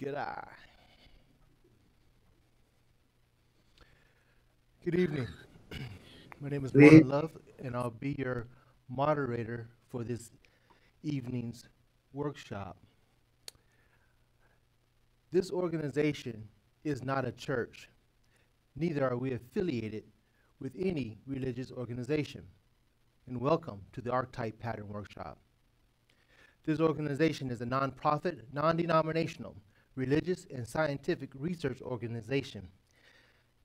G'day. Good evening. My name is Martin Love, and I'll be your moderator for this evening's workshop. This organization is not a church. Neither are we affiliated with any religious organization. And welcome to the Archetype Pattern Workshop. This organization is a nonprofit, non denominational, religious, and scientific research organization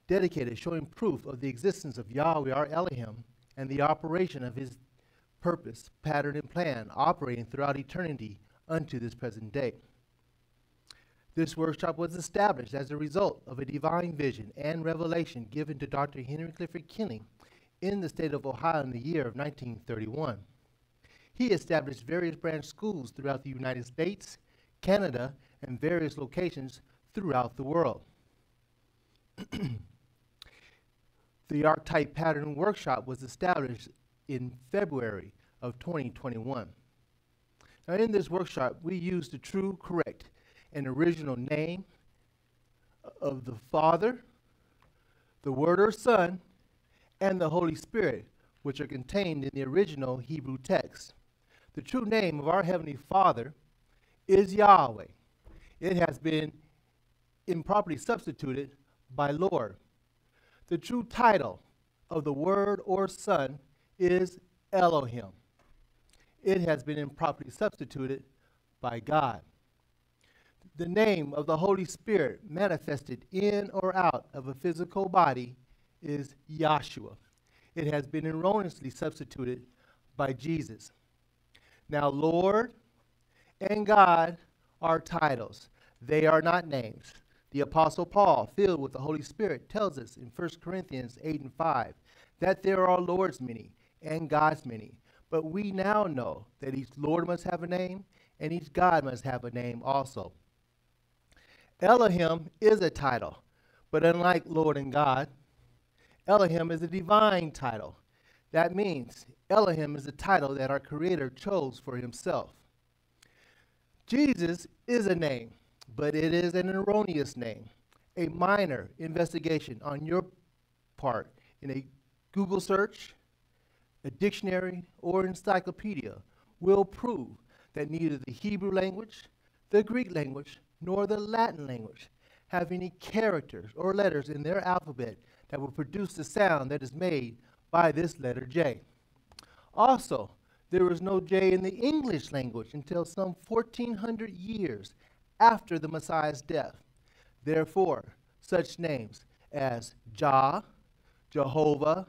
dedicated showing proof of the existence of Yahweh our Elohim and the operation of his purpose, pattern, and plan operating throughout eternity unto this present day. This workshop was established as a result of a divine vision and revelation given to Dr. Henry Clifford Kinney in the state of Ohio in the year of 1931. He established various branch schools throughout the United States, Canada, and various locations throughout the world. the Archetype Pattern Workshop was established in February of 2021. Now, in this workshop, we use the true, correct, and original name of the Father, the Word or Son, and the Holy Spirit, which are contained in the original Hebrew text. The true name of our Heavenly Father is Yahweh. It has been improperly substituted by Lord. The true title of the Word or Son is Elohim. It has been improperly substituted by God. The name of the Holy Spirit manifested in or out of a physical body is Yahshua. It has been erroneously substituted by Jesus. Now, Lord and God are titles, they are not names. The Apostle Paul, filled with the Holy Spirit, tells us in 1 Corinthians 8 and 5 that there are Lord's many and God's many. But we now know that each Lord must have a name and each God must have a name also. Elohim is a title, but unlike Lord and God, Elohim is a divine title. That means Elohim is a title that our Creator chose for Himself. Jesus is a name, but it is an erroneous name. A minor investigation on your part in a Google search, a dictionary, or encyclopedia will prove that neither the Hebrew language, the Greek language, nor the Latin language have any characters or letters in their alphabet that will produce the sound that is made by this letter J. Also, there was no J in the English language until some 1400 years after the Messiah's death. Therefore, such names as Jah, Jehovah,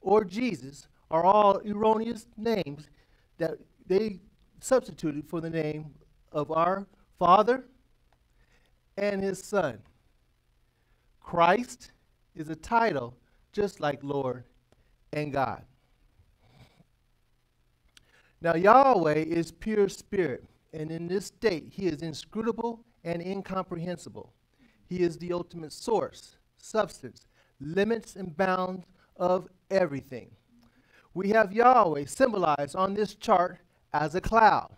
or Jesus are all erroneous names that they substituted for the name of our Father and His Son. Christ is a title just like Lord and God. Now, Yahweh is pure spirit, and in this state, he is inscrutable and incomprehensible. He is the ultimate source, substance, limits, and bounds of everything. We have Yahweh symbolized on this chart as a cloud.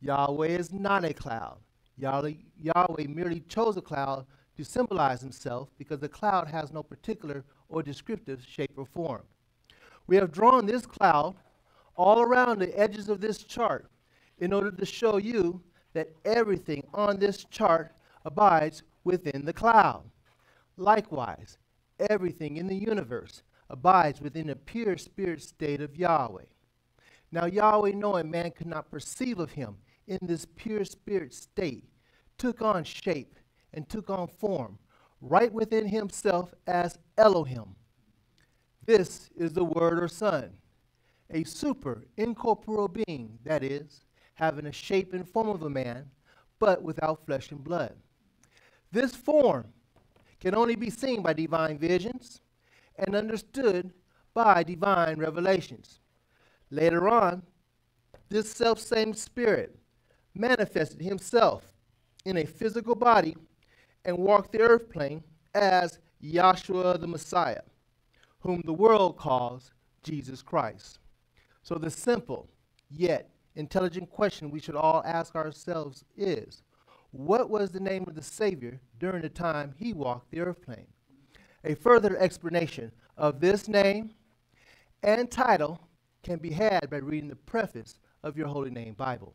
Yahweh is not a cloud. Yahweh, merely chose a cloud to symbolize himself because the cloud has no particular or descriptive shape or form. We have drawn this cloud all around the edges of this chart in order to show you that everything on this chart abides within the cloud. Likewise, everything in the universe abides within a pure spirit state of Yahweh. Now, Yahweh, knowing man could not perceive of him in this pure spirit state, took on shape and took on form right within himself as Elohim. This is the Word or Son, a super incorporeal being, that is, having a shape and form of a man, but without flesh and blood. This form can only be seen by divine visions and understood by divine revelations. Later on, this self same spirit manifested himself in a physical body and walked the earth plane as Yahshua the Messiah, whom the world calls Jesus Christ. So the simple yet intelligent question we should all ask ourselves is what was the name of the Savior during the time he walked the earth plane. A further explanation of this name and title can be had by reading the preface of your Holy Name Bible.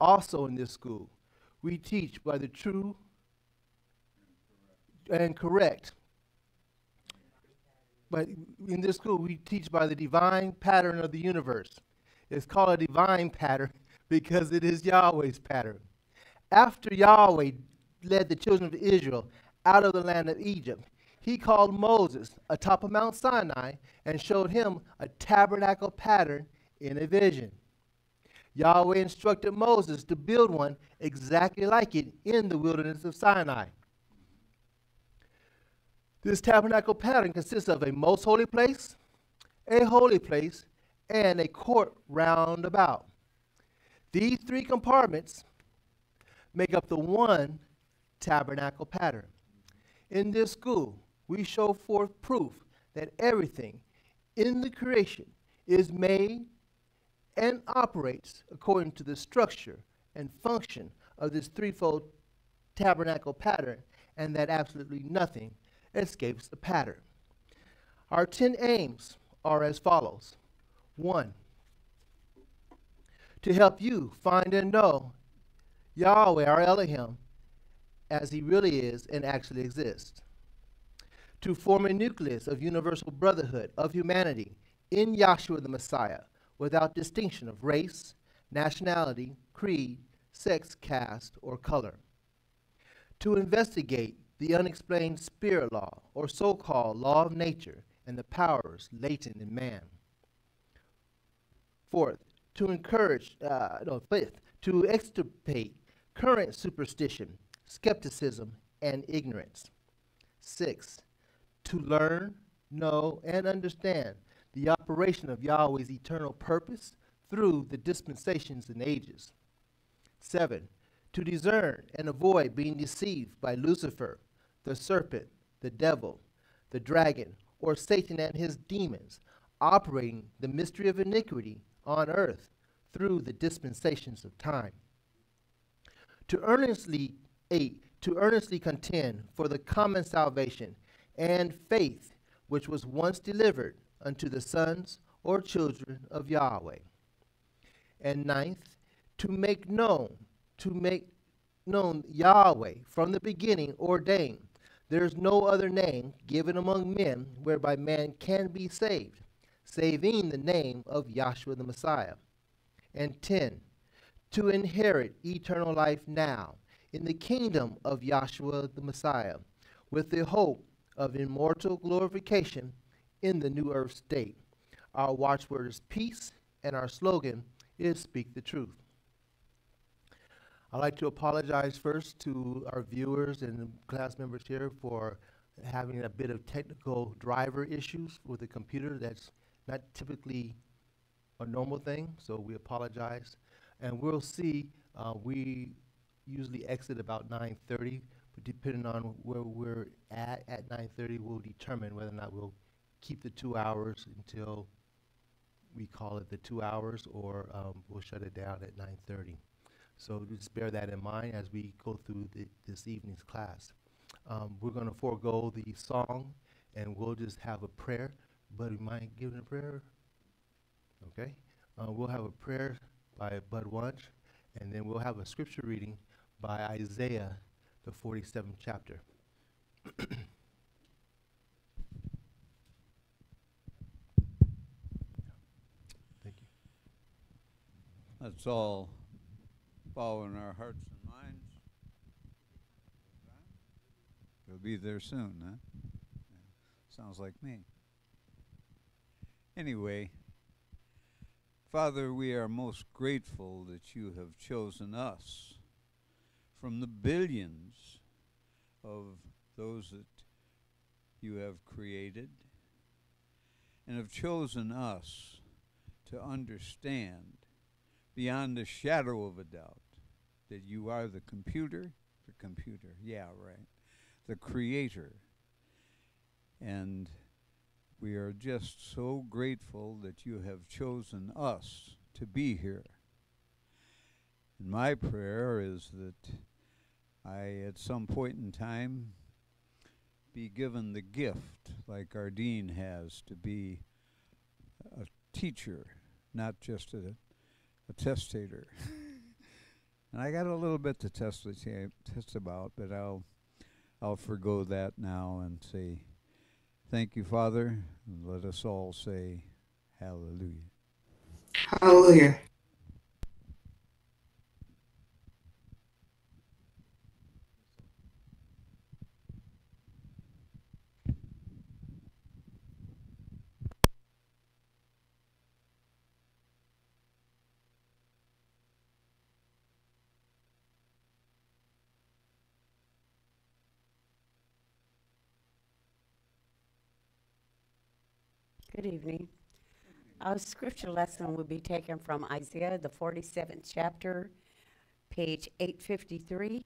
Also, in this school, we teach by the true and correct. But in this school, we teach by the divine pattern of the universe. It's called a divine pattern because it is Yahweh's pattern. After Yahweh led the children of Israel out of the land of Egypt, he called Moses atop of Mount Sinai and showed him a tabernacle pattern in a vision. Yahweh instructed Moses to build one exactly like it in the wilderness of Sinai. This tabernacle pattern consists of a most holy place, a holy place, and a court round about. These three compartments make up the one tabernacle pattern. In this school, we show forth proof that everything in the creation is made and operates according to the structure and function of this threefold tabernacle pattern, and that absolutely nothing escapes the pattern. Our 10 aims are as follows one, to help you find and know Yahweh, our Elohim, as he really is and actually exists. To form a nucleus of universal brotherhood of humanity in Yahshua the Messiah without distinction of race, nationality, creed, sex, caste, or color. To investigate the unexplained spirit law, or so called law of nature, and the powers latent in man. Fourth, to encourage, uh, no, fifth, to extirpate current superstition, skepticism, and ignorance. Six, to learn, know, and understand the operation of Yahweh's eternal purpose through the dispensations and ages. Seven, to discern and avoid being deceived by Lucifer, the serpent, the devil, the dragon, or Satan and his demons, operating the mystery of iniquity on earth through the dispensations of time. To earnestly eight, to earnestly contend for the common salvation and faith which was once delivered unto the sons or children of Yahweh. And ninth, to make known, to make known Yahweh from the beginning ordained. There is no other name given among men whereby man can be saved, saving the name of Yahshua the Messiah. And 10. To inherit eternal life now in the kingdom of Yahshua the Messiah, with the hope of immortal glorification in the new earth state. Our watchword is peace, and our slogan is speak the truth. I'd like to apologize first to our viewers and class members here for having a bit of technical driver issues with the computer. That's not typically a normal thing, so we apologize. And we'll see, uh, we usually exit about 9.30, but depending on where we're at at 9.30, we'll determine whether or not we'll keep the two hours until we call it the two hours, or um, we'll shut it down at 9.30. So just bear that in mind as we go through the, this evening's class. Um, we're going to forego the song, and we'll just have a prayer. We mind giving a prayer? Okay. Uh, we'll have a prayer by Bud Wunsch, and then we'll have a scripture reading by Isaiah, the 47th chapter. Let's all bow in our hearts and minds. You'll be there soon, huh? Yeah. Sounds like me. Anyway, Father, we are most grateful that you have chosen us from the billions of those that you have created and have chosen us to understand beyond a shadow of a doubt that you are the computer, the computer, yeah, right, the creator. And we are just so grateful that you have chosen us to be here. And my prayer is that I, at some point in time, be given the gift, like our dean has, to be a teacher, not just a, a testator. and I got a little bit to test, test about, but I'll I'll forego that now and say, Thank you, Father. And let us all say, Hallelujah. Hallelujah. Evening. Our scripture lesson will be taken from Isaiah, the 47th chapter, page 853.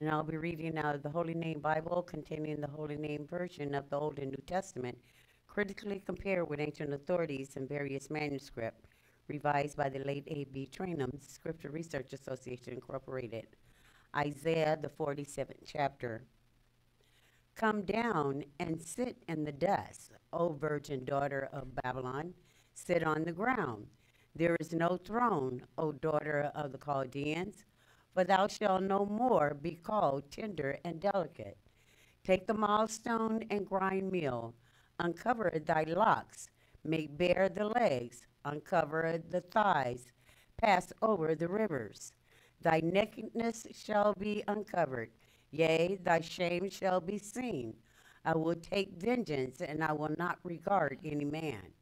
And I'll be reading out of the Holy Name Bible containing the Holy Name version of the Old and New Testament, critically compared with ancient authorities and various manuscripts, revised by the late A.B. Traina, Scripture Research Association, Incorporated. Isaiah, the 47th chapter. Come down and sit in the dust, O virgin daughter of Babylon, sit on the ground. There is no throne, O daughter of the Chaldeans, for thou shalt no more be called tender and delicate. Take the milestone and grind meal, uncover thy locks, make bare the legs, uncover the thighs, pass over the rivers. Thy nakedness shall be uncovered, yea, thy shame shall be seen. I will take vengeance, and I will not regard any man.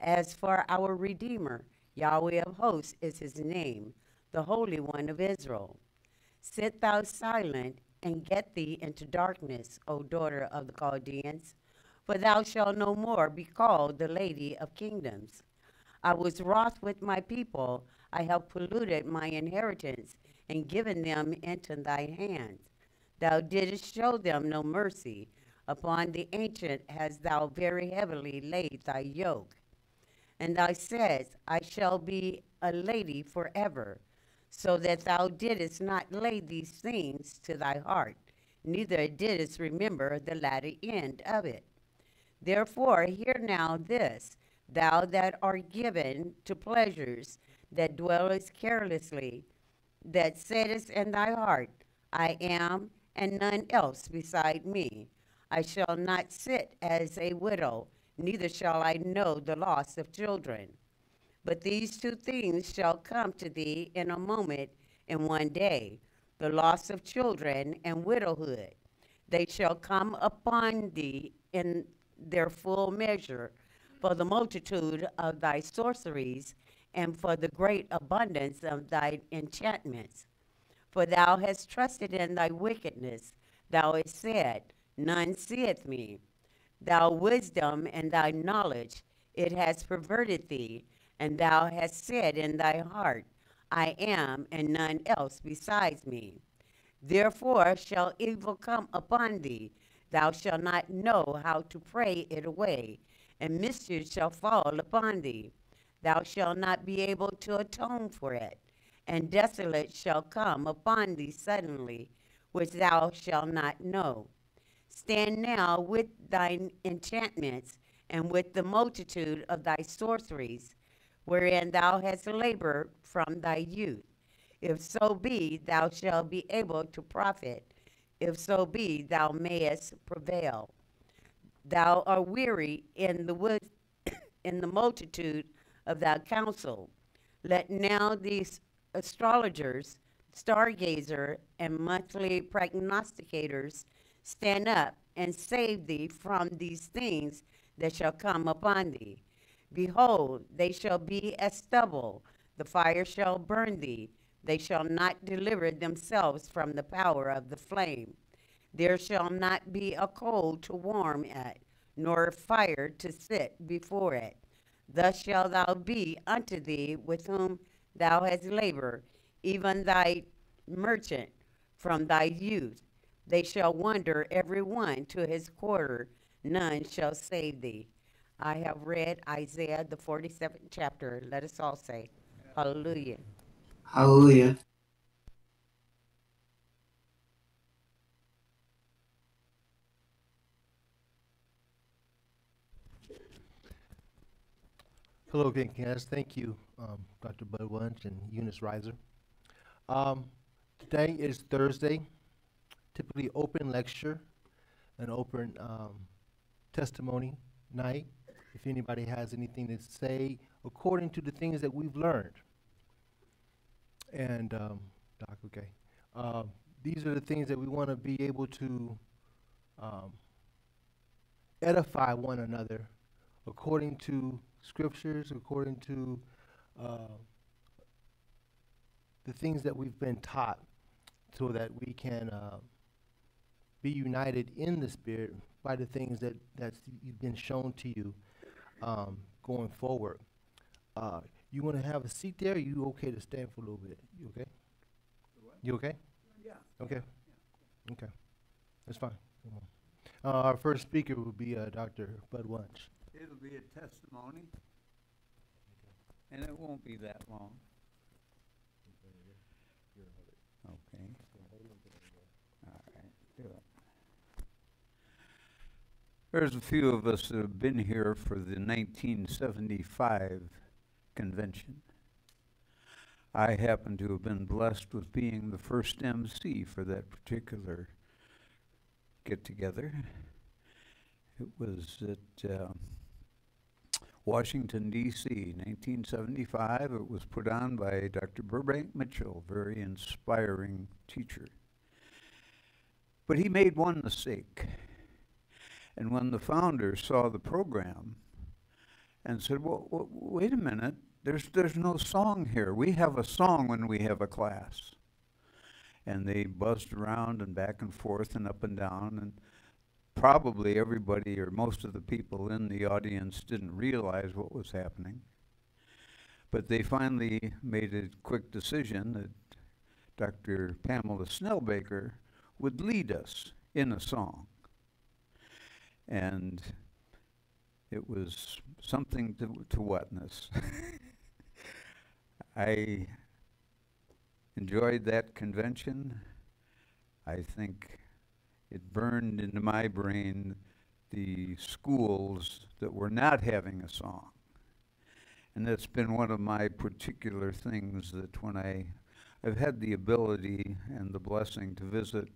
As for our Redeemer, Yahweh of hosts is his name, the Holy One of Israel. Sit thou silent and get thee into darkness, O daughter of the Chaldeans, for thou shalt no more be called the Lady of Kingdoms. I was wroth with my people, I have polluted my inheritance and given them into thy hands. Thou didst show them no mercy. Upon the ancient hast thou very heavily laid thy yoke. And thou saidst, I shall be a lady forever, so that thou didst not lay these things to thy heart, neither didst remember the latter end of it. Therefore, hear now this, thou that art given to pleasures, that dwellest carelessly, that saidest in thy heart, I am, and none else beside me. I shall not sit as a widow, neither shall I know the loss of children. But these two things shall come to thee in a moment, in one day the loss of children and widowhood. They shall come upon thee in their full measure, for the multitude of thy sorceries and for the great abundance of thy enchantments. For thou hast trusted in thy wickedness. Thou hast said, None seeth me. Thou wisdom and thy knowledge, it has perverted thee. And thou hast said in thy heart, I am, and none else besides me. Therefore shall evil come upon thee. Thou shalt not know how to pray it away, and mischief shall fall upon thee. Thou shalt not be able to atone for it and desolate shall come upon thee suddenly, which thou shalt not know. Stand now with thine enchantments and with the multitude of thy sorceries, wherein thou hast labored from thy youth. If so be, thou shalt be able to profit. If so be, thou mayest prevail. Thou art weary in the wood, in the multitude of thy counsel. Let now these astrologers, stargazer, and monthly prognosticators stand up and save thee from these things that shall come upon thee. Behold, they shall be as stubble, the fire shall burn thee, they shall not deliver themselves from the power of the flame. There shall not be a coal to warm at, nor fire to sit before it. Thus shall thou be unto thee with whom thou hast labored, even thy merchant from thy youth. They shall wander every one to his quarter, none shall save thee. I have read Isaiah, the 47th chapter. Let us all say, Hallelujah. Hallelujah. Hello again, guys. Thank you um, Dr. Bud Wunsch and Eunice Reiser. Um, today is Thursday, typically open lecture, an open um, testimony night. If anybody has anything to say according to the things that we've learned. And, um, Doc, okay. Uh, these are the things that we want to be able to um, edify one another according to scriptures, according to uh, the things that we've been taught, so that we can uh, be united in the Spirit by the things that that's been shown to you um, going forward. Uh, you want to have a seat there? You okay to stand for a little bit? You okay? You okay? Yeah. Okay. Okay. That's fine. Come on. Uh, our first speaker will be uh, Dr. Bud Wunsch. It'll be a testimony, and it won't be that long. Okay. All right, do it. There's a few of us that have been here for the 1975 convention. I happen to have been blessed with being the first MC for that particular get-together. It was at uh, Washington, D.C., 1975. It was put on by Dr. Burbank Mitchell, very inspiring teacher. But he made one mistake. And when the founder saw the program and said, well, w- wait a minute, there's, there's no song here. We have a song when we have a class. And they buzzed around and back and forth and up and down. And probably everybody or most of the people in the audience didn't realize what was happening. But they finally made a quick decision that Dr. Pamela Snellbaker would lead us in a song. And it was something to, to witness. I enjoyed that convention. I think it burned into my brain the schools that were not having a song. And that's been one of my particular things that when I, I've had the ability and the blessing to visit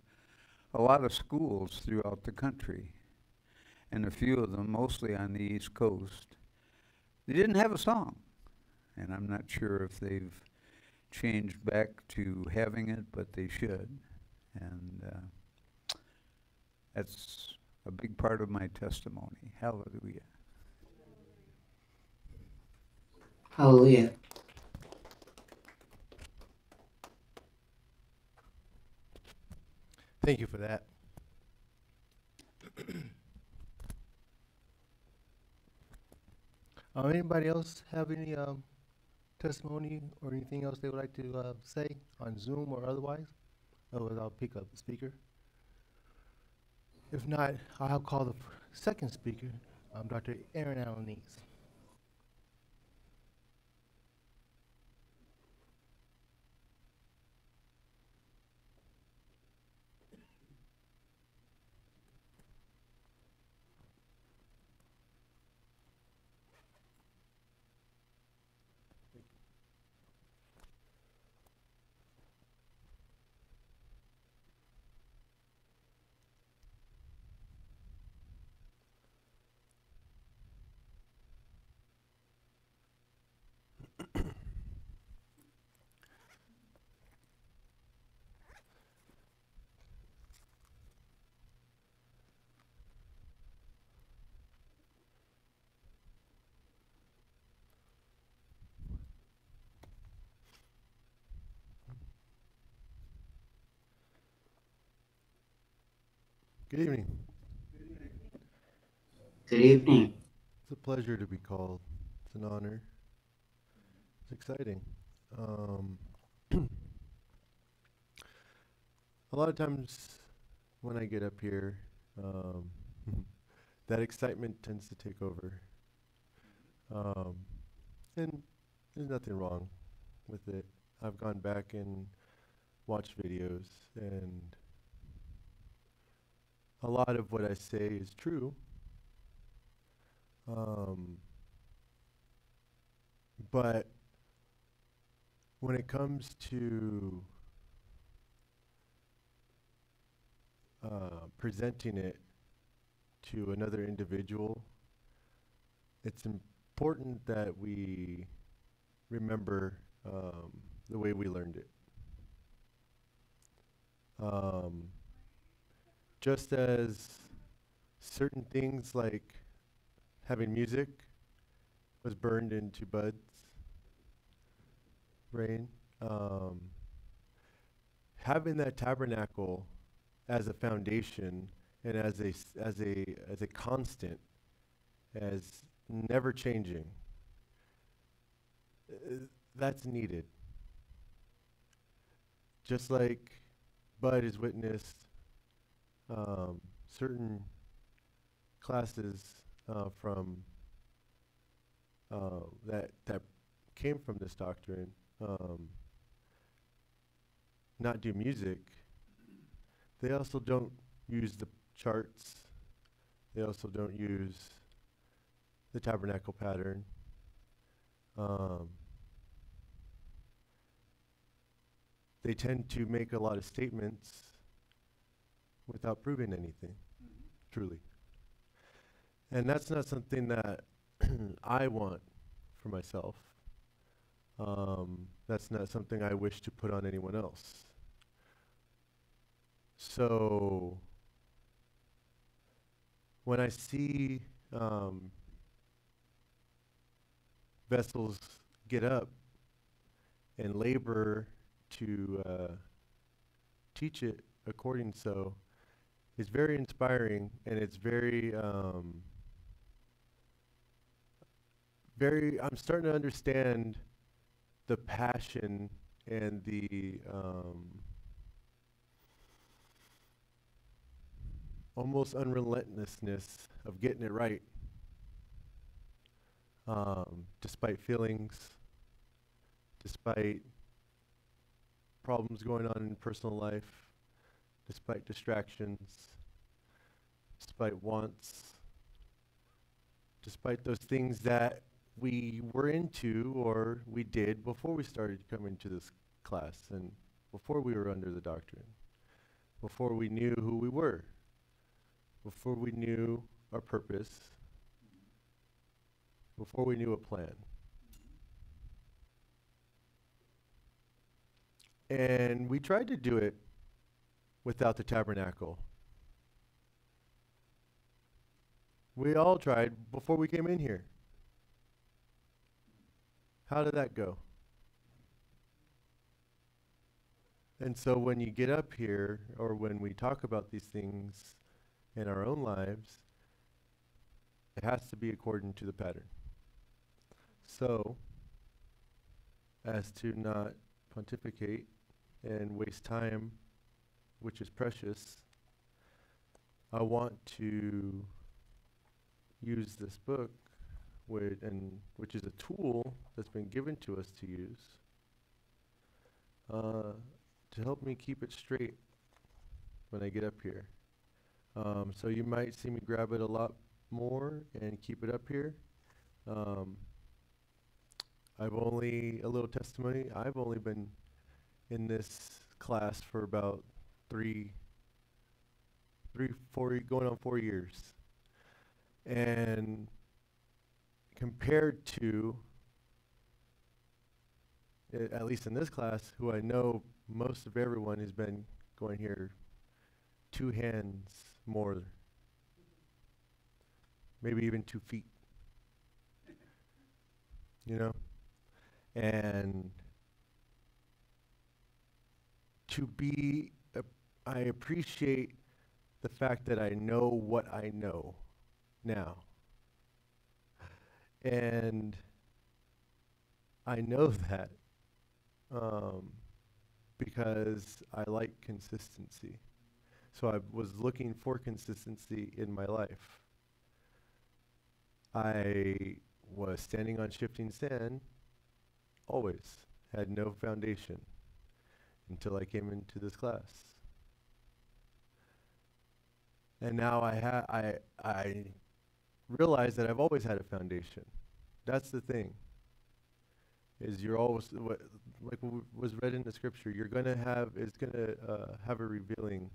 a lot of schools throughout the country, and a few of them, mostly on the East Coast, they didn't have a song. And I'm not sure if they've changed back to having it, but they should. And uh, that's a big part of my testimony. Hallelujah. Hallelujah. Thank you for that. Uh, anybody else have any um, testimony or anything else they would like to uh, say on Zoom or otherwise? Otherwise, I'll pick up the speaker. If not, I'll call the second speaker, um, Dr. Aaron Alanis. Good evening. Good evening. It's a pleasure to be called. It's an honor. It's exciting. Um, a lot of times when I get up here, um, that excitement tends to take over. Um, and there's nothing wrong with it. I've gone back and watched videos, and a lot of what I say is true. Um, But when it comes to uh, presenting it to another individual, it's important that we remember um, the way we learned it. Um, just as certain things like having music was burned into Bud's brain, um, having that tabernacle as a foundation and as a as a as a constant, as never changing. uh, that's needed. Just like Bud has witnessed um, certain classes uh, from uh, that that came from this doctrine um, not do music. They also don't use the charts. They also don't use the tabernacle pattern. Um, they tend to make a lot of statements without proving anything, truly. And that's not something that I want for myself. Um, that's not something I wish to put on anyone else. So when I see um, vessels get up and labor to uh, teach it according so, it's very inspiring and it's very, um, very. I'm starting to understand the passion and the um, almost unrelentlessness of getting it right, um, despite feelings, despite problems going on in personal life, despite distractions, despite wants, despite those things that we were into or we did before we started coming to this class and before we were under the doctrine, before we knew who we were, before we knew our purpose, before we knew a plan. And we tried to do it without the tabernacle. We all tried before we came in here. How did that go? And so when you get up here, or when we talk about these things in our own lives, it has to be according to the pattern. So, as to not pontificate and waste time, which is precious, I want to use this book with, and which is a tool that's been given to us to use uh, to help me keep it straight when I get up here. Um, so you might see me grab it a lot more and keep it up here. Um, I've only a little testimony. I've only been in this class for about three, three, four, going on four years, and compared to, at least in this class, who I know most of everyone has been going here two hands more, maybe even two feet. You know? And to be, I appreciate the fact that I know what I know now. And I know that um, because I like consistency. So I was looking for consistency in my life. I was standing on shifting sand, always, had no foundation until I came into this class. And now I ha- I I realize that I've always had a foundation. That's the thing. is you're always like was read in the scripture. You're gonna have it's gonna uh, have a revealing.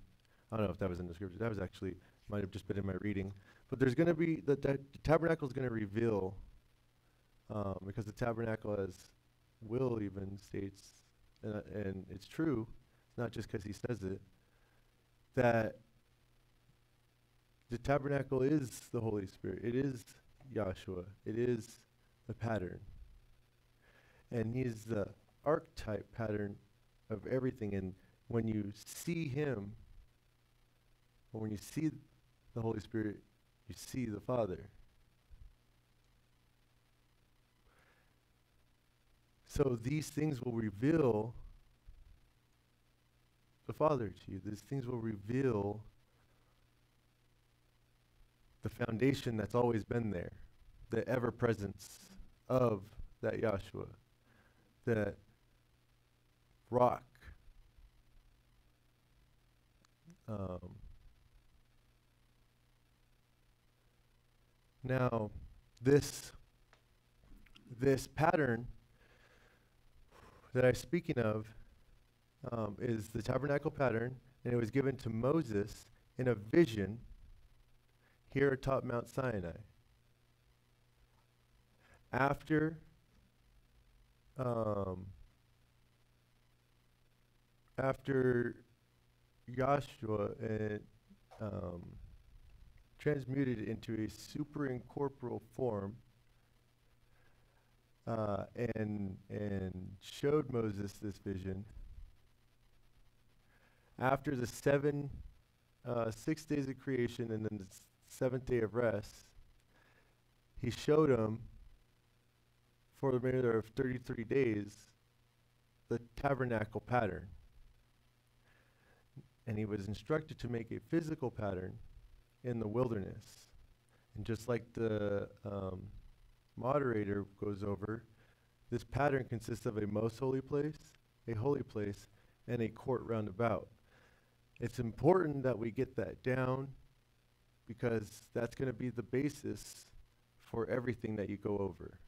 I don't know if that was in the scripture. That was actually might have just been in my reading. But there's gonna be the, the tabernacle is gonna reveal um, because the tabernacle, as Will even states, and, and it's true. It's not just because he says it that the tabernacle is the Holy Spirit. It is Yahshua. It is the pattern. And he is the archetype pattern of everything. And when you see him, or when you see the Holy Spirit, you see the Father. So these things will reveal the Father to you. These things will reveal the foundation that's always been there, the ever presence of that Yahshua, that rock. Um, now, this this pattern that I'm speaking of um, is the tabernacle pattern, and it was given to Moses in a vision here atop Mount Sinai. After um, after Joshua and um, transmuted into a superincorporeal form uh, and and showed Moses this vision. After the seven, uh, six days of creation and then the seventh day of rest, he showed him for the remainder of 33 days the tabernacle pattern. And he was instructed to make a physical pattern in the wilderness. And just like the um, moderator goes over, this pattern consists of a most holy place, a holy place, and a court roundabout. It's important that we get that down because that's going to be the basis for everything that you go over.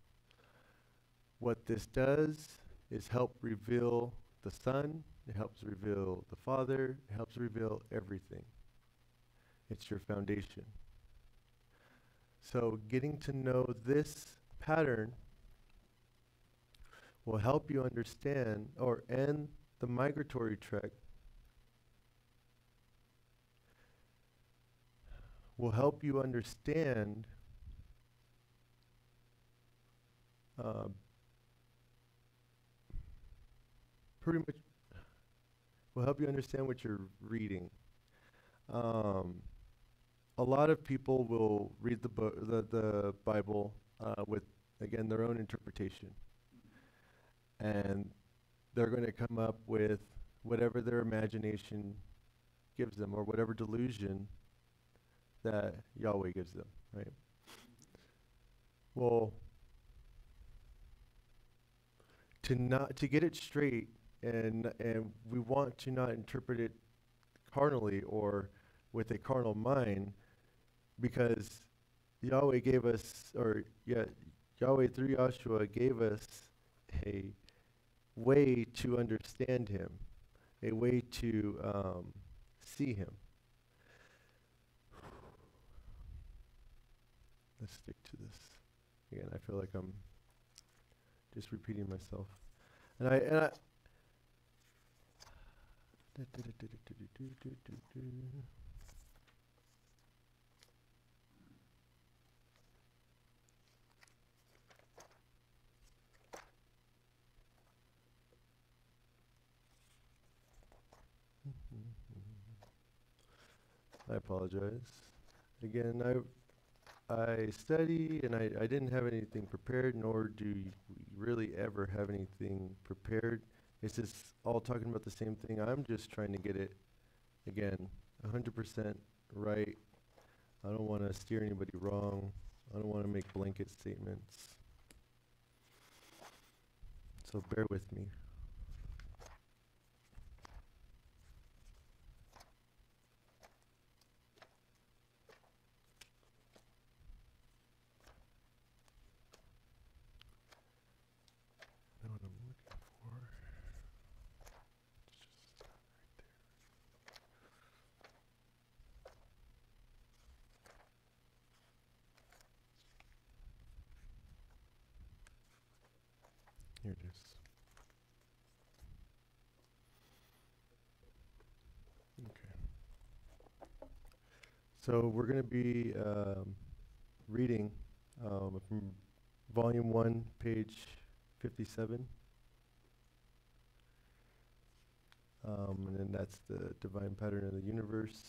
What this does is help reveal the Son, it helps reveal the Father, it helps reveal everything. It's your foundation. So, getting to know this pattern will help you understand or end the migratory trek will help you understand uh, pretty much will help you understand what you're reading. Um, a lot of people will read the book, the, the Bible, uh, with again their own interpretation, and they're going to come up with whatever their imagination gives them, or whatever delusion that Yahweh gives them, right? Well, to not to get it straight, and and we want to not interpret it carnally or with a carnal mind, because Yahweh gave us, or yeah, Yahweh through Yahshua gave us a way to understand Him, a way to um, see Him. Let's stick to this. Again, I feel like I'm just repeating myself, and I and I. I apologize. Again, I I study and I, I didn't have anything prepared, nor do we really ever have anything prepared. It's just all talking about the same thing. I'm just trying to get it, again, 100% right. I don't want to steer anybody wrong. I don't want to make blanket statements. So bear with me. No, Here it is. Okay. So we're going to be um, reading um, from Volume 1, page 57. Um, and then that's the divine pattern of the universe.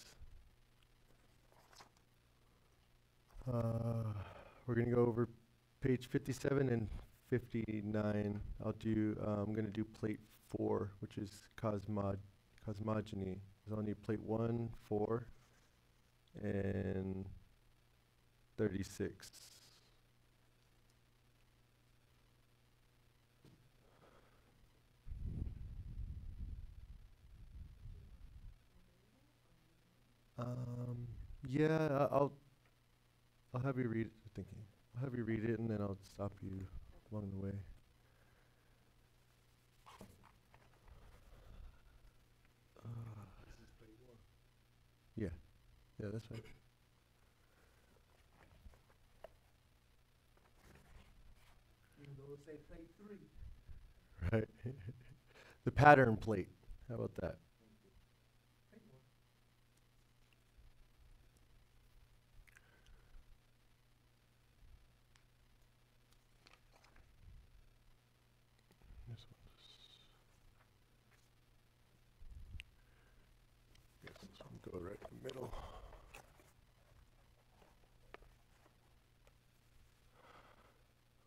Uh, we're going to go over page 57 and 59. I'll do, uh, I'm going to do plate 4, which is cosmod, cosmogony. I'll need plate 1, 4, and 36. Um, yeah, I'll, I'll have you read, thinking, I'll have you read it and then I'll stop you along the way. Yeah, that's fine. Even though it say plate three. Right. The pattern plate, how about that? This one's. Guess this one go right in the middle.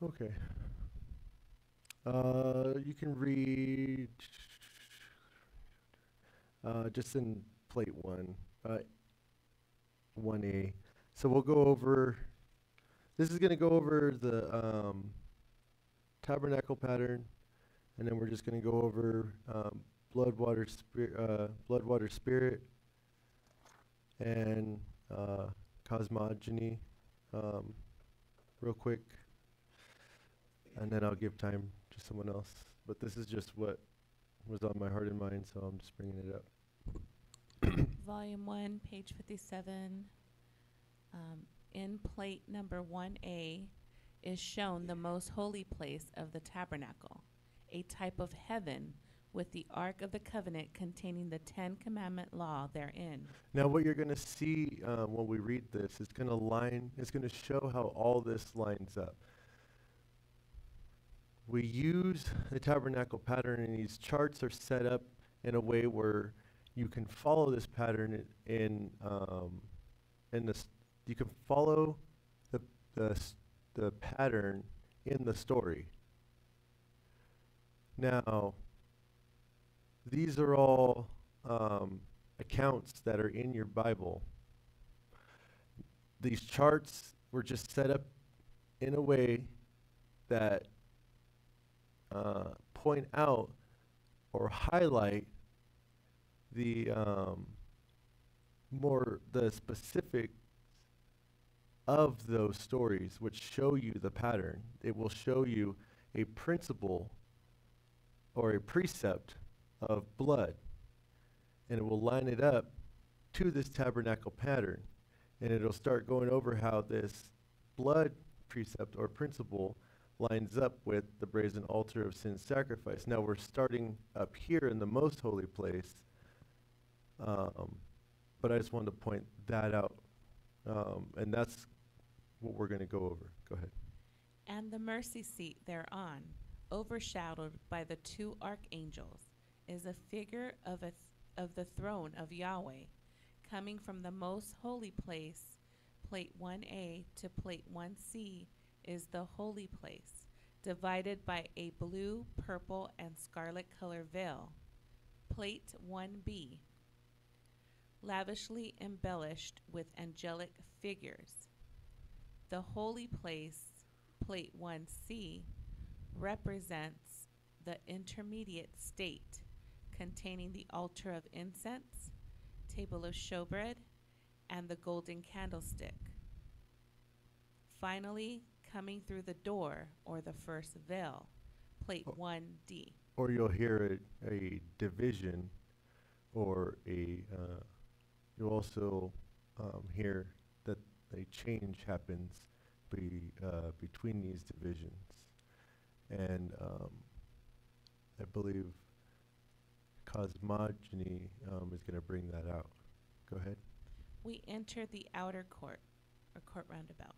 Okay. Uh, you can read uh, just in plate one, uh, 1A. So we'll go over, this is going to go over the um, tabernacle pattern, and then we're just going to go over um, blood, water, spirit, uh, blood, water, spirit, and uh, cosmogony, um, real quick, and then I'll give time to someone else. But this is just what was on my heart and mind, so I'm just bringing it up. Volume one, page fifty-seven. Um, in plate number one A is shown the most holy place of the tabernacle, a type of heaven with the Ark of the Covenant containing the Ten Commandment law therein. Now, what you're going to see uh, when we read this is going to line, it's going to show how all this lines up. We use the tabernacle pattern, and these charts are set up in a way where you can follow this pattern in, um, in this. You can follow the the the pattern in the story. Now, these are all um, accounts that are in your Bible. These charts were just set up in a way that uh, point out or highlight the um, more the specifics of those stories, which show you the pattern. It will show you a principle or a precept of blood, and it will line it up to this tabernacle pattern, and it'll start going over how this blood precept or principle lines up with the brazen altar of sin sacrifice. Now we're starting up here in the most holy place, um, but I just wanted to point that out, um, and that's what we're going to go over. Go ahead. And the mercy seat thereon, overshadowed by the two archangels, is a figure of, a th- of the throne of Yahweh, coming from the most holy place. Plate 1a to plate 1c is the holy place, divided by a blue, purple, and scarlet color veil. Plate 1b, lavishly embellished with angelic figures. The holy place, plate 1c, represents the intermediate state containing the altar of incense, table of showbread, and the golden candlestick. Finally, coming through the door or the first veil, plate Oh. 1d. Or you'll hear a, a division or a, uh, you'll also um, hear that a change happens be, uh, between these divisions. And um, I believe cosmogony um, is going to bring that out. Go ahead. We enter the outer court, or court roundabout,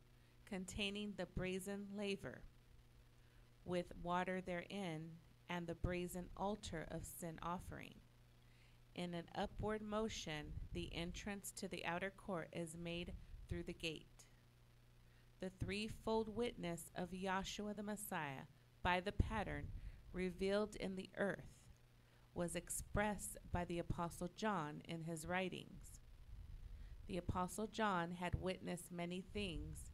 containing the brazen laver, with water therein, and the brazen altar of sin offering. In an upward motion, the entrance to the outer court is made through the gate. The threefold witness of Yahshua the Messiah by the pattern revealed in the earth was expressed by the Apostle John in his writings. The Apostle John had witnessed many things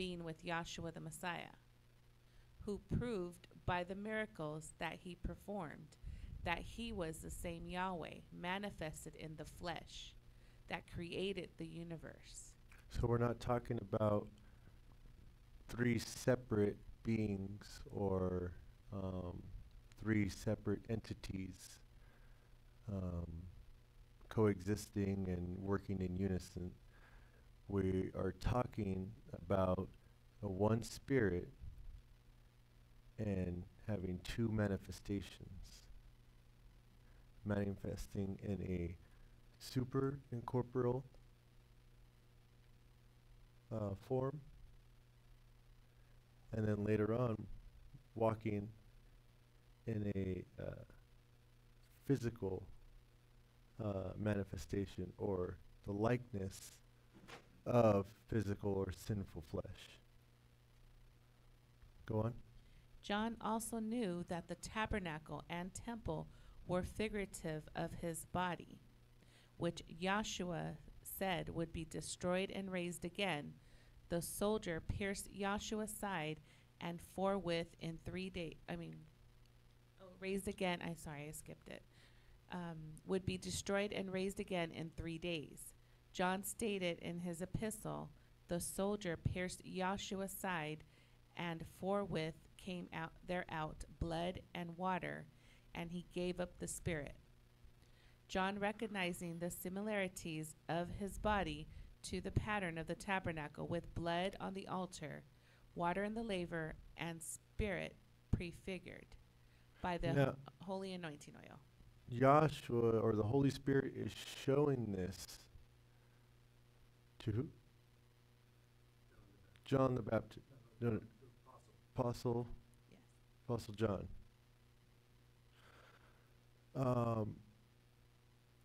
being with Yahshua the Messiah, who proved by the miracles that he performed that he was the same Yahweh manifested in the flesh that created the universe. So we're not talking about three separate beings or um, three separate entities um, coexisting and working in unison. We are talking about a one spirit and having two manifestations, manifesting in a super incorporeal uh, form, and then later on, walking in a uh, physical uh, manifestation or the likeness of physical or sinful flesh. Go on. John also knew that the tabernacle and temple were figurative of his body, which Yahshua said would be destroyed and raised again. The soldier pierced Yahshua's side, and forthwith in three days, I mean, oh, raised again, I'm sorry, I skipped it, um, would be destroyed and raised again in three days. John stated in his epistle, the soldier pierced Yahshua's side, and forthwith came out there out blood and water, and he gave up the spirit. John, recognizing the similarities of his body to the pattern of the tabernacle, with blood on the altar, water in the laver, and spirit prefigured by the Now- holy anointing oil. Joshua or the Holy Spirit is showing this to who? John the Baptist. No, no. Apostle. Yes. Apostle John. Um,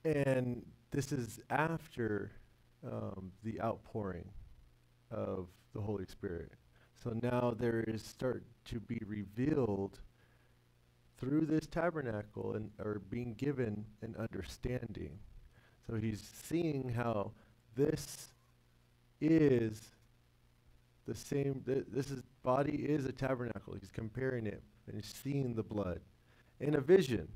and this is after um, the outpouring of the Holy Spirit. So now there is start to be revealed through this tabernacle and are being given an understanding. So he's seeing how this is the same. Th- this is body is a tabernacle. He's comparing it and he's seeing the blood in a vision.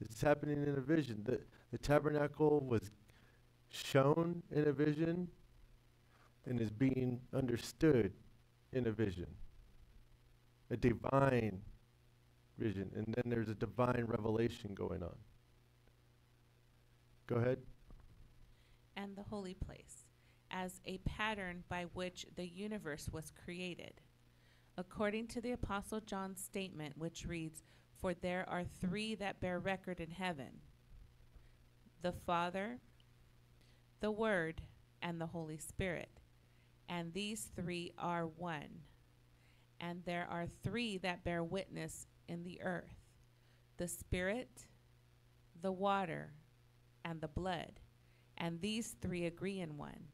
It's happening in a vision. The the tabernacle was shown in a vision and is being understood in a vision. A divine vision, and then there's a divine revelation going on. Go ahead. and the holy place as a pattern by which the universe was created. According to the Apostle John's statement, which reads, For there are three that bear record in heaven the Father, the Word, and the Holy Spirit. And these three are one. And there are three that bear witness in the earth the Spirit, the water, and the blood and these three agree in one.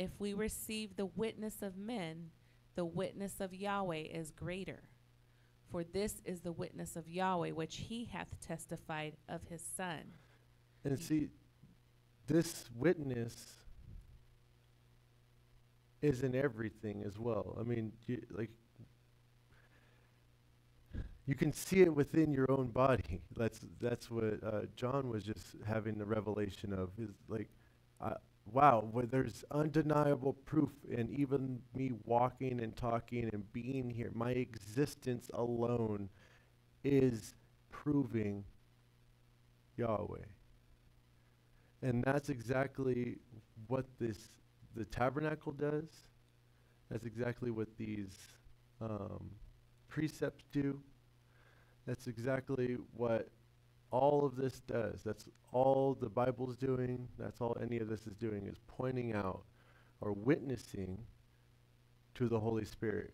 If we receive the witness of men, the witness of Yahweh is greater. For this is the witness of Yahweh which he hath testified of his Son. And see, this witness is in everything as well. I mean, you, like, you can see it within your own body. That's that's what uh, John was just having the revelation of. Is like, uh, wow, well, there's undeniable proof in even me walking and talking and being here. My existence alone is proving Yahweh. And that's exactly what this the tabernacle does. That's exactly what these um, precepts do. That's exactly what all of this does. That's all the Bible's doing. That's all any of this is doing is pointing out or witnessing to the Holy Spirit,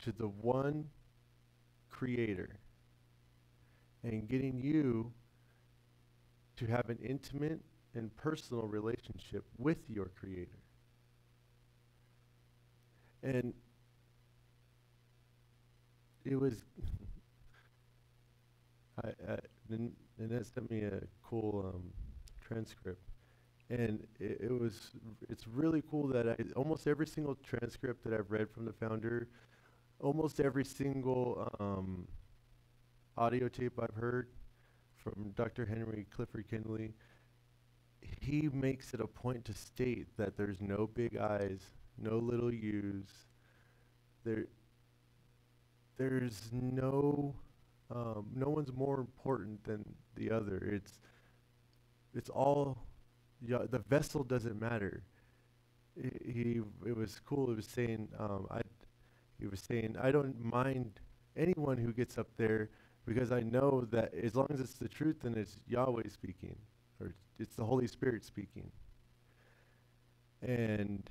to the one creator, and getting you to have an intimate and personal relationship with your creator. And it was I, I Nan- Nanette sent me a cool um, transcript, and it, it was it's really cool that I almost every single transcript that I've read from the founder, almost every single um, audio tape I've heard from Dr. Henry Clifford Kinley, he makes it a point to state that there's no big I's, no little U's. There, there's no um, no one's more important than the other. It's it's all yeah, the vessel doesn't matter. He, it was cool. He was saying um, I he was saying I don't mind anyone who gets up there because I know that as long as it's the truth, then it's Yahweh speaking or it's the Holy Spirit speaking. And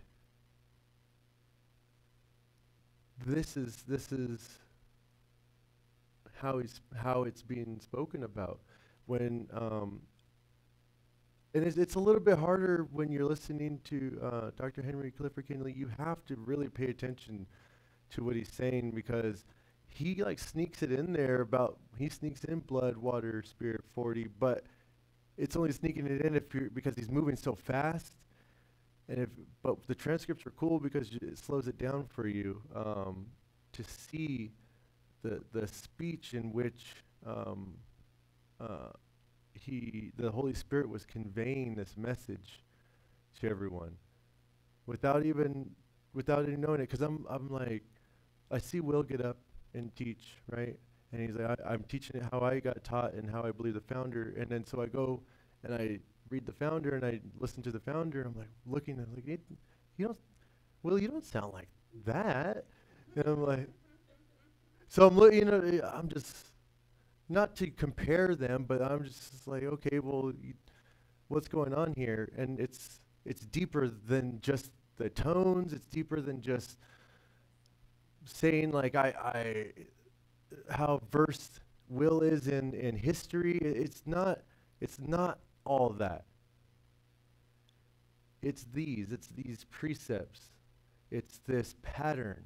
this is this is how he's how it's being spoken about when um, and it's, it's a little bit harder when you're listening to uh, Dr. Henry Clifford Kinley. You have to really pay attention to what he's saying because he like sneaks it in there about he sneaks in blood, water, spirit, forty, but it's only sneaking it in if you're because he's moving so fast. And if but the transcripts are cool because it slows it down for you um, to see the the speech in which um, uh, he the Holy Spirit was conveying this message to everyone without even without even knowing it. Because I'm I'm like I see Will get up and teach right? And he's like I, I'm teaching it how I got taught and how I believe the founder. And then so I go and I read the founder and I listen to the founder. I'm like looking at like it, you don't Will you don't sound like that. And I'm like so I'm you know, eh, I'm just not to compare them, but I'm just like, okay, well, what's going on here? And it's it's deeper than just the tones. It's deeper than just saying like I I how versed Will is in in history. It's not it's not all that. It's these. It's these precepts. It's this pattern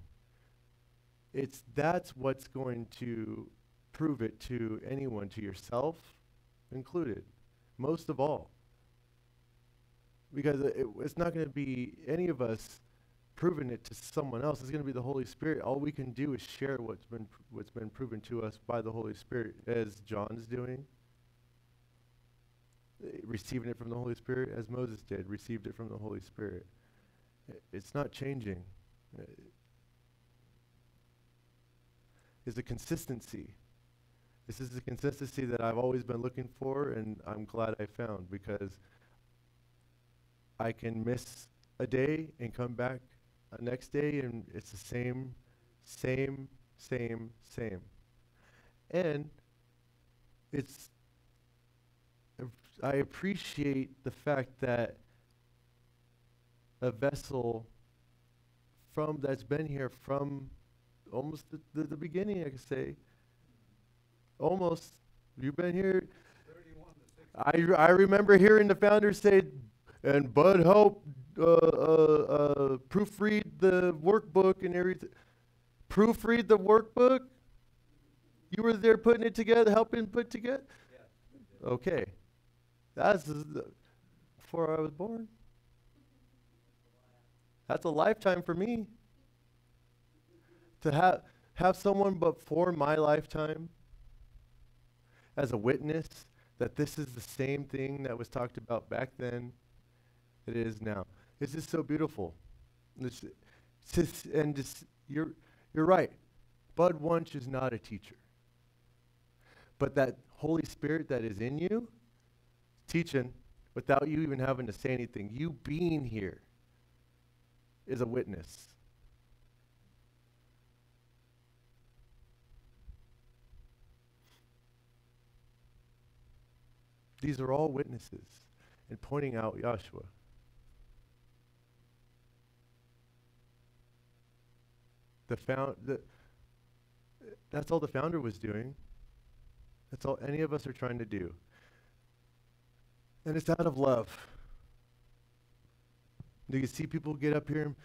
it's that's what's going to prove it to anyone, to yourself included, most of all. Because it, it's not going to be any of us proving it to someone else. It's going to be the Holy Spirit. All we can do is share what's been what's been proven to us by the Holy Spirit, as John's doing, receiving it from the Holy Spirit, as Moses did, received it from the Holy Spirit. It's not changing. Is a consistency. This is the consistency that I've always been looking for, and I'm glad I found because I can miss a day and come back uh, next day, and it's the same, same, same, same. And it's, I appreciate the fact that a vessel from that's been here from almost the, the, the beginning, I could say. Almost. You've been here. I, I remember hearing the founder say, and Bud helped uh, uh, uh, proofread the workbook and everything. Proofread the workbook? You were there putting it together, helping put together? Okay. That's before I was born. That's a lifetime for me to have have someone but for my lifetime as a witness that this is the same thing that was talked about back then it is now. This is so beautiful. This, and this, you're you're right. Bud wunsch is not a teacher. But that holy spirit that is in you teaching without you even having to say anything you being here is a witness These are all witnesses and pointing out Yahshua. The found the that's all the founder was doing. That's all any of us are trying to do. And it's out of love. Do you see people get up here and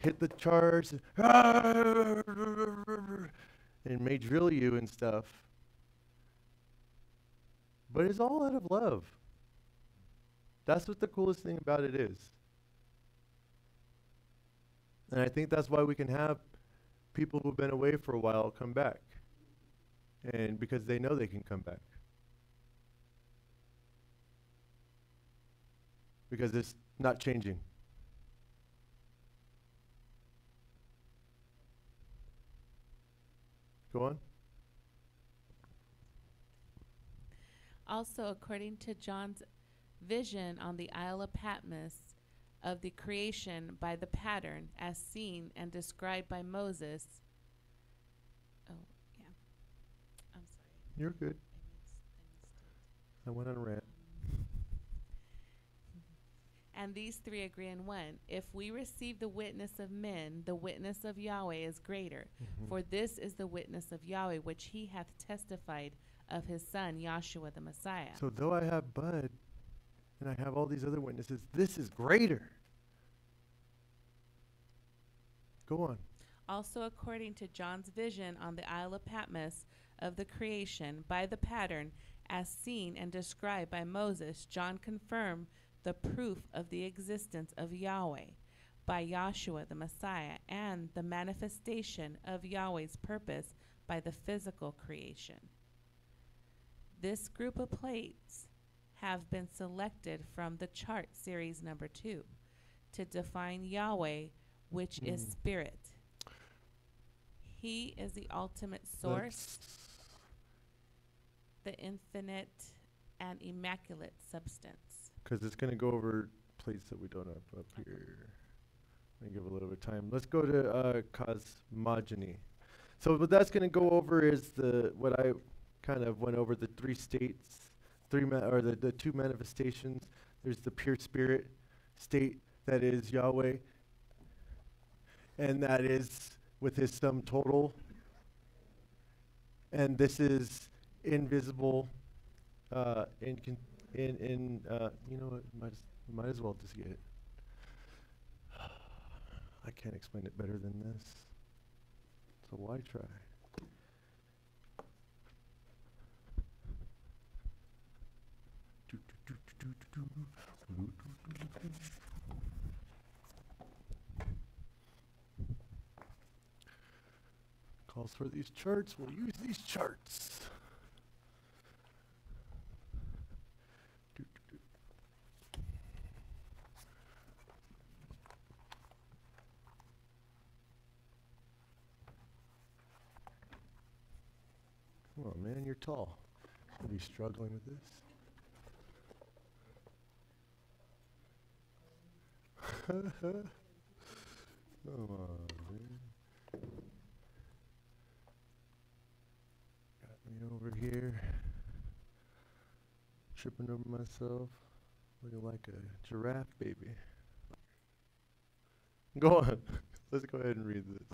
hit the charts and, and may drill you and stuff? But it's all out of love. That's what the coolest thing about it is. And I think that's why we can have people who've been away for a while come back. And because they know they can come back. Because it's not changing. Go on. Also, according to John's vision on the Isle of Patmos of the creation by the pattern as seen and described by Moses. Oh, yeah. I'm sorry. You're good. I missed, I missed. I went on a rant. And these three agree in one. If we receive the witness of men, the witness of Yahweh is greater. Mhm. For this is the witness of Yahweh, which he hath testified of his son, Yahshua the Messiah. So though I have Bud and I have all these other witnesses, this is greater. Go on. Also, according to John's vision on the Isle of Patmos of the creation by the pattern as seen and described by Moses, John confirmed the proof of the existence of Yahweh by Yahshua the Messiah and the manifestation of Yahweh's purpose by the physical creation. This group of plates have been selected from the chart series number two to define Yahweh, which is Mm. spirit. He is the ultimate source, the infinite and immaculate substance. Because it's going to go over plates that we don't have up here. Let me give a little bit of time. Let's go to uh, cosmogony. So what that's going to go over is the what I kind of went over the three states, three ma- or the, the two manifestations. There's the pure spirit state that is Yahweh, and that is with his sum total. And this is invisible, uh, in con- in in uh, you know what might as, might as well just get it. I can't explain it better than this. So why try? Calls for these charts. We'll use these charts. Come on, man, you're tall. Are you struggling with this? Come on, man. Got me over here, tripping over myself, looking like a giraffe baby. Go on. Let's go ahead and read this.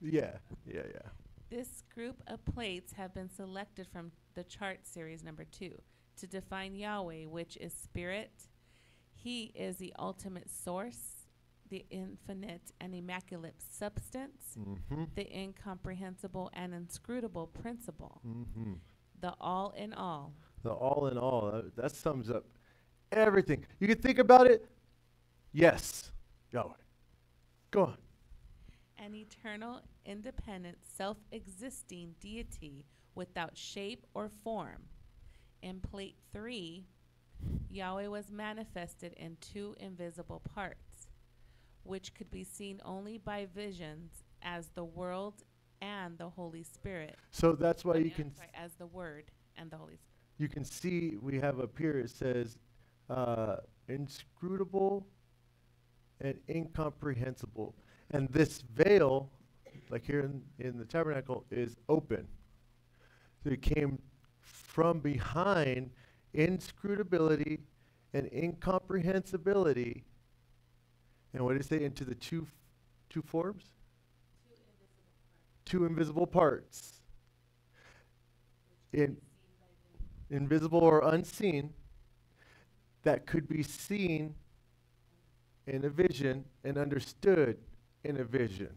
Yeah, yeah, yeah. This group of plates have been selected from the chart series number two to define Yahweh, which is spirit. He is the ultimate source, the infinite and immaculate substance, Mm-hmm. the incomprehensible and inscrutable principle, Mm-hmm. the all in all. The all in all, that, that sums up everything. You can think about it. Yes, Yahweh. Go on. an eternal, independent, self existing deity without shape or form. In plate 3, Yahweh was manifested in two invisible parts, which could be seen only by visions as the world and the Holy Spirit. So that's why you can sorry, as the Word and the Holy Spirit. you can see we have up here it says uh, inscrutable and incomprehensible, and this veil, like here in, in the tabernacle, is open. So it came from behind inscrutability and incomprehensibility. And what did it say? Into the two, two forms? Two invisible parts. In, invisible or unseen, that could be seen in a vision and understood in a vision.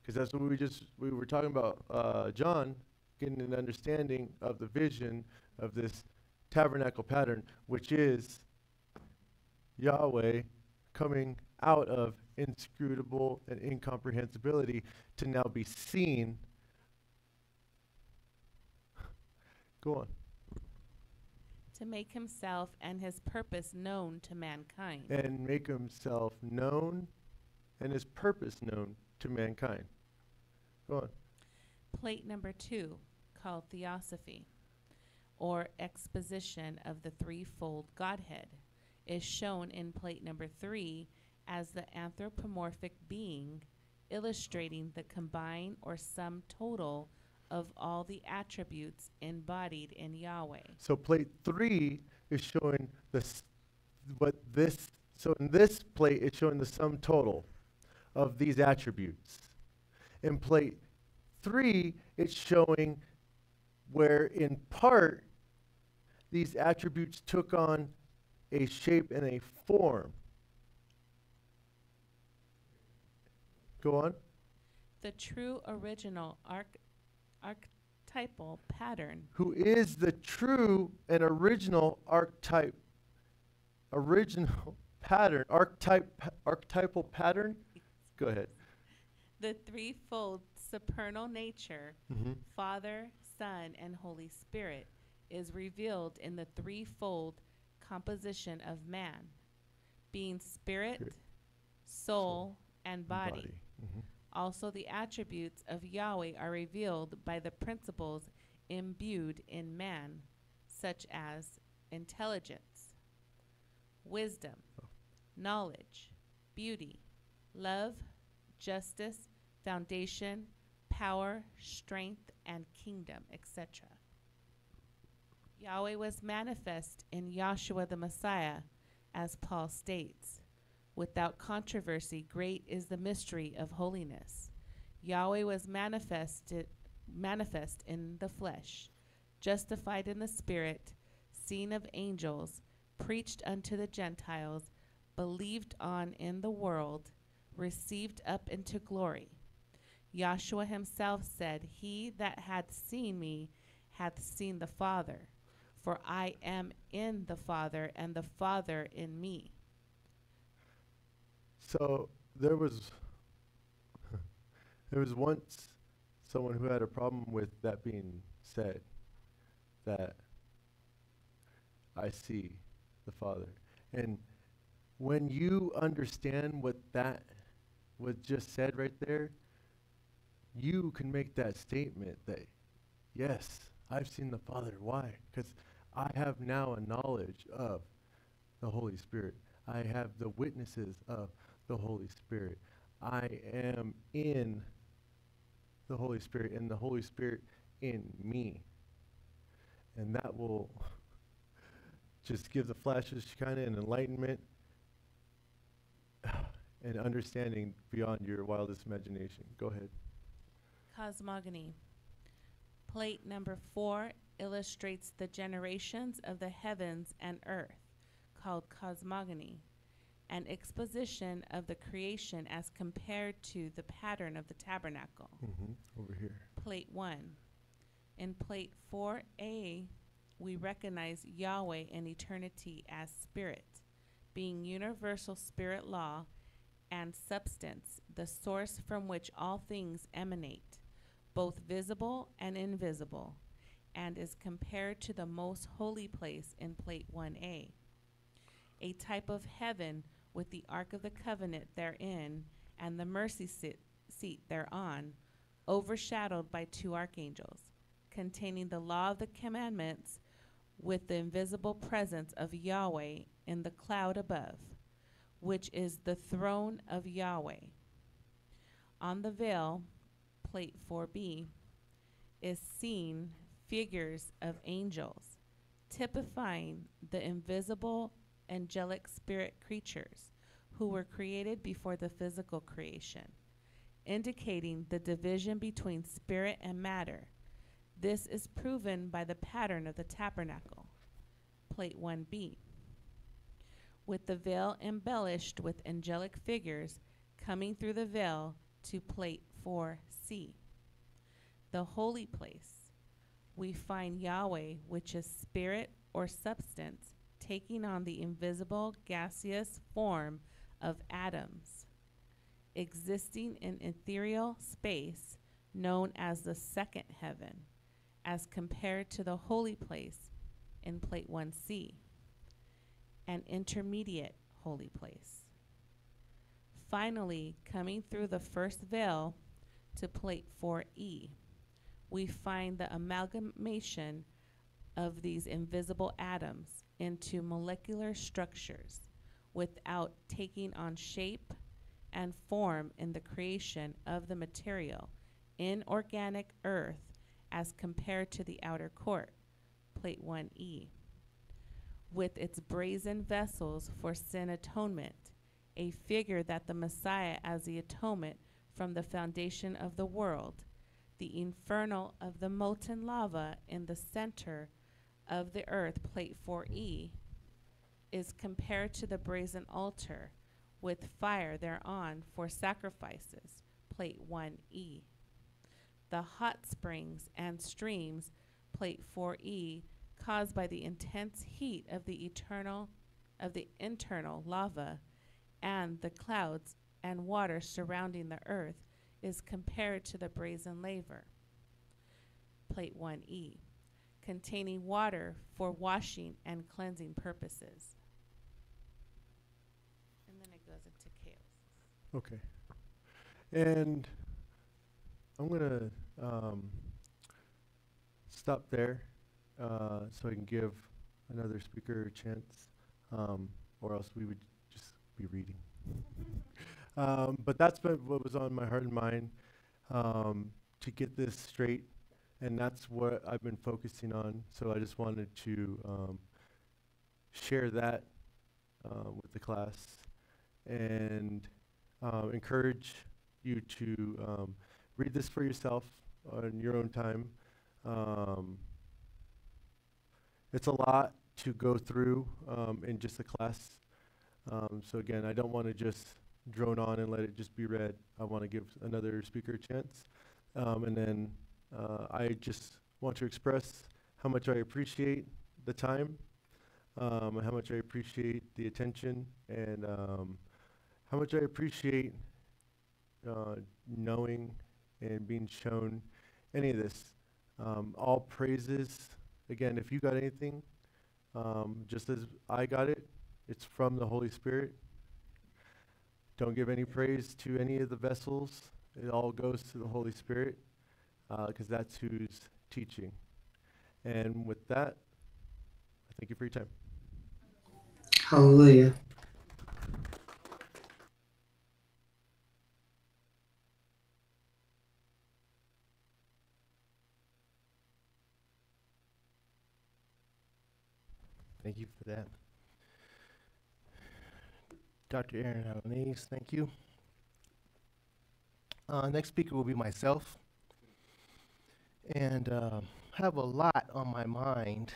Because that's what we just, we were talking about, uh, John, getting an understanding of the vision of this tabernacle pattern, which is Yahweh coming out of inscrutable and incomprehensibility to now be seen. Go on. To make himself and his purpose known to mankind. And make himself known and his purpose known to mankind. Go on. Plate number two, called Theosophy, or exposition of the threefold Godhead, is shown in plate number three as the anthropomorphic being, illustrating the combined or sum total of all the attributes embodied in Yahweh. So plate three is showing the s- what this. So in this plate, it's showing the sum total of these attributes. In plate three, it's showing where, in part, these attributes took on a shape and a form. Go on. The true original arch- archetypal pattern Who is the true and original archetype? Original pattern, archetype, archetypal pattern? Go ahead. the threefold supernal nature Mm-hmm. Father, Son, and Holy Spirit is revealed in the threefold composition of man, being spirit, soul, and body. Mhm. Also, the attributes of Yahweh are revealed by the principles imbued in man, such as intelligence, wisdom, knowledge, beauty, love, justice, foundation, power, strength, and kingdom, etc. Yahweh was manifest in Yahshua the Messiah, as Paul states. Without controversy, great is the mystery of holiness. Yahweh was manifested, manifest in the flesh, justified in the spirit, seen of angels, preached unto the Gentiles, believed on in the world, received up into glory. Yahshua himself said, He that hath seen me hath seen the Father, for I am in the Father, and the Father in me. So there was there was once someone who had a problem with that being said that I see the Father. And when you understand what that was just said right there, you can make that statement that yes, I've seen the Father. Why? Because I have now a knowledge of the Holy Spirit. I have the witnesses of the Holy Spirit. I am in the Holy Spirit and the Holy Spirit in me. And that will just give the flashes kind of an enlightenment and understanding beyond your wildest imagination. Go ahead. Cosmogony. Plate number four illustrates the generations of the heavens and earth, called cosmogony, an exposition of the creation as compared to the pattern of the tabernacle. Mm-hmm. Over here. Plate 1. In Plate 4A, we recognize Yahweh in eternity as Spirit, being universal spirit law and substance, the source from which all things emanate, both visible and invisible, and is compared to the most holy place in Plate 1A. A type of heaven with the Ark of the Covenant therein and the mercy seat, seat thereon overshadowed by two archangels, containing the law of the commandments with the invisible presence of Yahweh in the cloud above, which is the throne of Yahweh. On the veil, plate 4b, is seen figures of angels, typifying the invisible angelic spirit creatures who were created before the physical creation, indicating the division between spirit and matter. This is proven by the pattern of the tabernacle, plate 1b, with the veil embellished with angelic figures coming through the veil to plate 4c. The holy place, we find Yahweh, which is spirit or substance, taking on the invisible gaseous form of atoms, existing in ethereal space known as the second heaven, as compared to the holy place in plate 1c, an intermediate holy place. Finally, coming through the first veil to plate 4e, we find the amalgamation of these invisible atoms into molecular structures without taking on shape and form in the creation of the material in organic earth as compared to the outer court, plate 1e, with its brazen vessels for sin atonement, a figure that the Messiah as the atonement from the foundation of the world, the infernal of the molten lava in the center of the earth, plate 4e, is compared to the brazen altar with fire thereon for sacrifices, plate 1e. The hot springs and streams, plate 4e, caused by the intense heat of the eternal of the internal lava and the clouds and water surrounding the earth is compared to the brazen laver, plate 1e, containing water for washing and cleansing purposes. And then it goes into chaos. Okay. And I'm gonna um, stop there uh, so I can give another speaker a chance, um, or else we would just be reading. um, but that's been what was on my heart and mind um, to get this straight, and that's what I've been focusing on. So I just wanted to um, share that uh, with the class and uh, encourage you to um, read this for yourself on your own time. Um, it's a lot to go through in just a class. So again, I don't want to just drone on and let it just be read. I want to give another speaker a chance. Um, and then uh, I just want to express how much I appreciate the time, um, how much I appreciate the attention, and um, how much I appreciate uh, knowing and being shown any of this. Um, all praises, again, if you got anything, um, just as I got it, it's from the Holy Spirit. Don't give any praise to any of the vessels. It all goes to the Holy Spirit uh, because that's who's teaching. And with that, I thank you for your time. Hallelujah. Thank you for that. Dr. Aaron Alanis, thank you. Uh, next speaker will be myself. And uh, have a lot on my mind.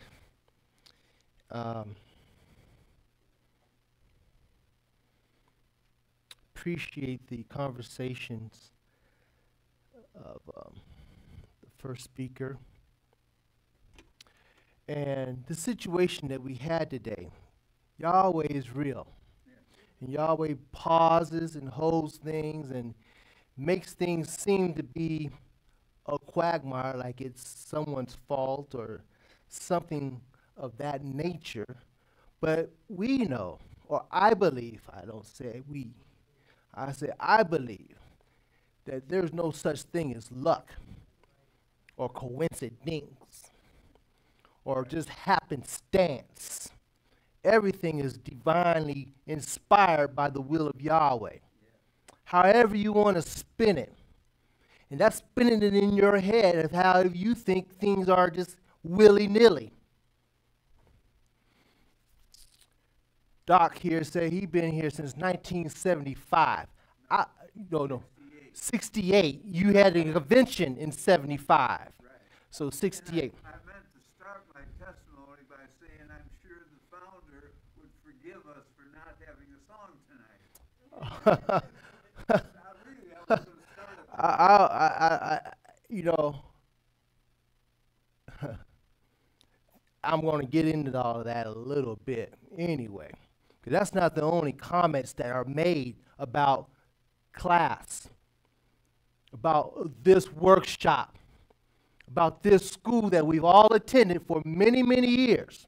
Um, appreciate the conversations of um, the first speaker and the situation that we had today. Yahweh is real. And Yahweh pauses and holds things and makes things seem to be a quagmire, like it's someone's fault or something of that nature. But we know, or I believe, I don't say we, I say I believe that there's no such thing as luck or coincidence or just happenstance. Everything is divinely inspired by the will of Yahweh. However, you want to spin it. And that's spinning it in your head of how you think things are just willy nilly. Doc here said he been here since 1975. I no no, 68. You had a convention in 75. So 68. I meant to start my testimony by saying I'm sure the founder would forgive us for not having a song tonight. I I, I, you know, I'm going to get into all of that a little bit anyway, because that's not the only comments that are made about class, about this workshop, about this school that we've all attended for many, many years.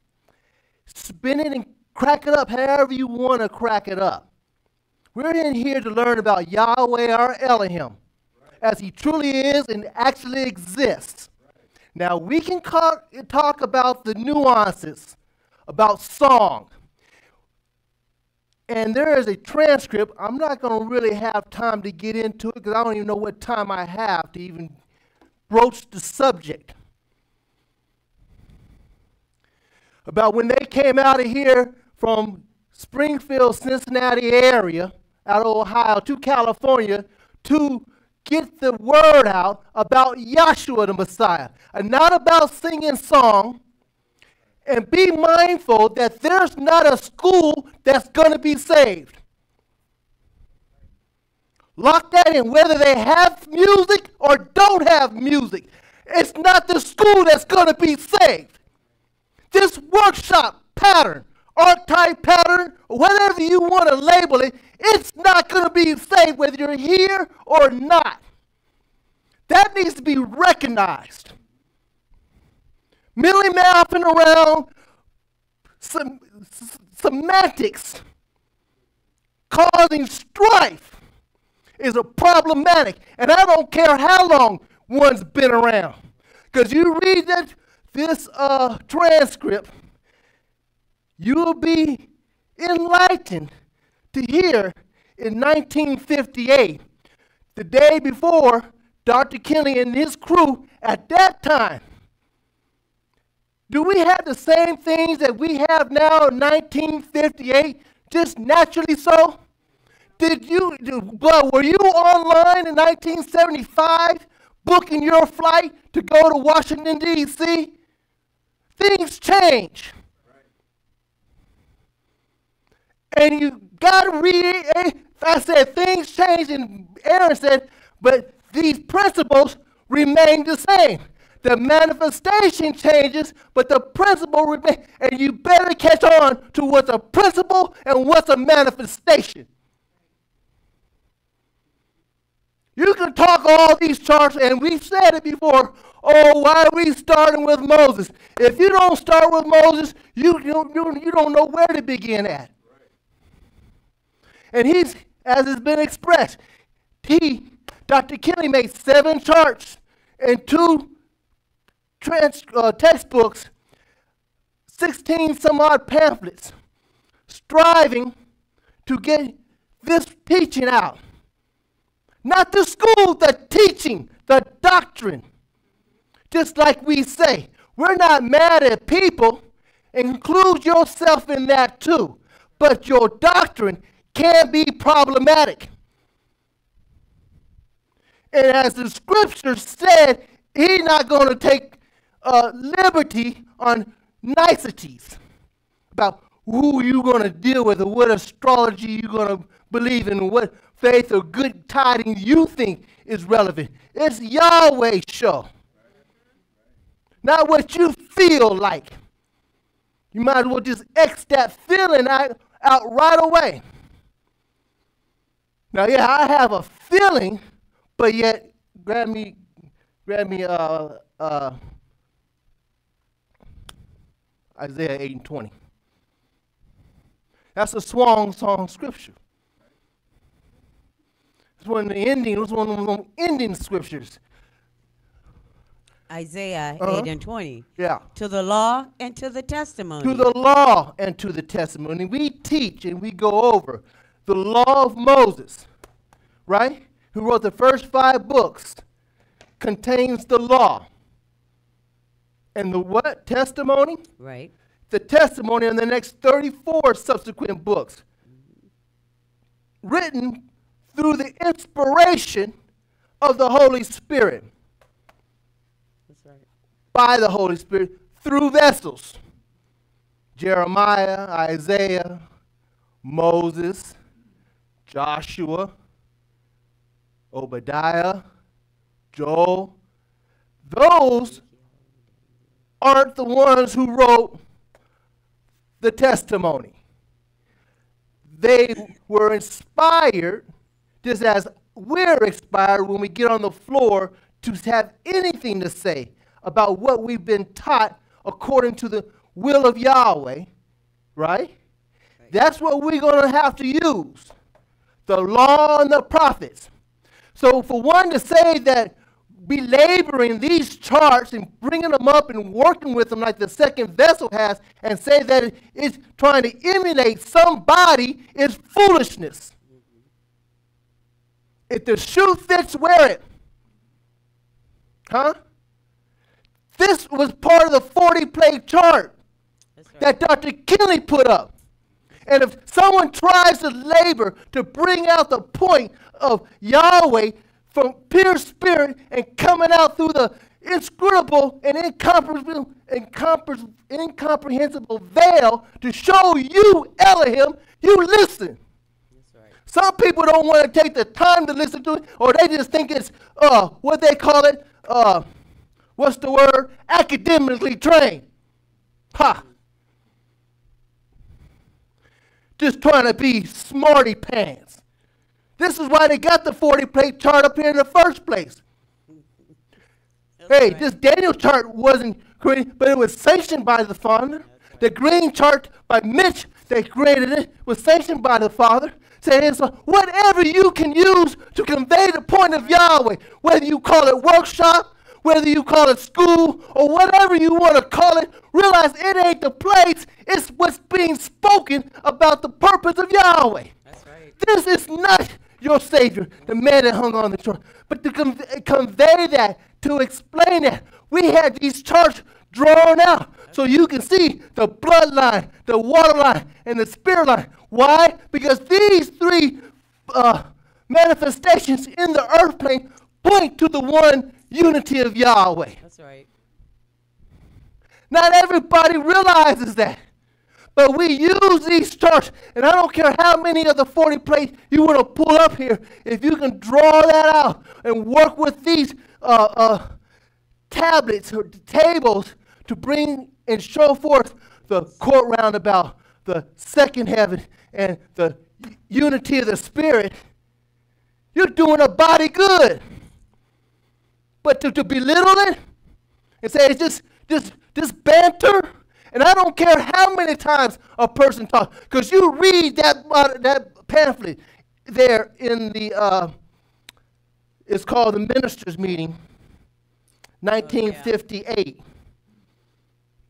Spin it and crack it up however you want to crack it up. We're in here to learn about Yahweh our Elohim as he truly is and actually exists. Now, we can ca- talk about the nuances about song. And there is a transcript. I'm not going to really have time to get into it because I don't even know what time I have to even broach the subject. About when they came out of here from Springfield, Cincinnati area, out of Ohio to California to get the word out about Yahshua the Messiah and not about singing song. And be mindful that there's not a school that's going to be saved. Lock that in, whether they have music or don't have music. It's not the school that's going to be saved. This workshop pattern, archetype pattern, whatever you want to label it, it's not going to be saved whether you're here or not. That needs to be recognized. Millie mouthing around sem- s- semantics causing strife is a problematic. And I don't care how long one's been around. Because you read that, this uh, transcript, you'll be enlightened to hear in 1958, the day before Dr. Kinley and his crew at that time. Do we have the same things that we have now in 1958, just naturally so? Did you, but were you online in 1975 booking your flight to go to Washington, D.C.? Things change. And you got to read it. I said things change, and Aaron said, but these principles remain the same. The manifestation changes, but the principle remains. And you better catch on to what's a principle and what's a manifestation. You can talk all these charts, and we've said it before. Oh, why are we starting with Moses? If you don't start with Moses, you, you, you don't know where to begin at. And he's, as has been expressed, he, Dr. Kinley, made seven charts and two trans, uh, textbooks, 16 some odd pamphlets, striving to get this teaching out. Not the school, the teaching, the doctrine. Just like we say, we're not mad at people. Include yourself in that too. But your doctrine can be problematic. And as the scripture said, he's not going to take uh, liberty on niceties about who you're going to deal with or what astrology you're going to believe in, or what faith or good tidings you think is relevant. It's Yahweh's show, not what you feel like. You might as well just X that feeling out, out right away. Now, yeah, I have a feeling, but yet, grab me, grab me, uh, uh, Isaiah 8 and 20. That's a swan song scripture. It's one of the ending, it's one of the ending scriptures. Isaiah Uh-huh. 8 and 20. Yeah. To the law and to the testimony. To the law and to the testimony. We teach and we go over the law of Moses, right? Who wrote the first five books, contains the law. And the what? Testimony? right. the testimony in the next 34 subsequent books, written through the inspiration of the Holy Spirit, That's right. by the Holy Spirit, through vessels. Jeremiah, Isaiah, Moses, Joshua, Obadiah, Joel. Those aren't the ones who wrote the testimony. They were inspired, just as we're inspired when we get on the floor to have anything to say about what we've been taught according to the will of Yahweh, right? That's what we're going to have to use the law and the prophets. So, for one to say that belaboring these charts and bringing them up and working with them like the second vessel has and say that it's trying to emulate somebody is foolishness. If the shoe fits, wear it. Huh? This was part of the 40 plate chart right. that Dr. Kinley put up. And if someone tries to labor to bring out the point of Yahweh from pure spirit and coming out through the inscrutable and incomprehensible, incompre- incomprehensible veil to show you Elohim, you listen. Some people don't want to take the time to listen to it, or they just think it's uh, what they call it. Uh, what's the word? Academically trained. Ha. Just trying to be smarty pants. This is why they got the 40 plate chart up here in the first place. Hey, this Daniel chart wasn't created, but it was sanctioned by the Father. The green chart by Mitch, they created it, was sanctioned by the Father. Saying it's whatever you can use to convey the point of Yahweh, whether you call it workshop, whether you call it school, or whatever you want to call it, realize it ain't the place, it's what's being spoken about the purpose of Yahweh. That's right. This is not your Savior, the man that hung on the cross. But to con- convey that, to explain that, we had these charts drawn out so you can see the bloodline, the water line, and the spirit line. Why? Because these three uh, manifestations in the earth plane point to the one unity of Yahweh. That's right. Not everybody realizes that. But we use these charts, and I don't care how many of the 40 plates you want to pull up here, if you can draw that out and work with these uh, uh, tablets or tables to bring and show forth the court roundabout, the second heaven, and the unity of the Spirit, you're doing a body good. But to, to belittle it and say it's just just just banter, and I don't care how many times a person talks, because you read that uh, that pamphlet there in the uh, it's called the ministers' meeting, 1958.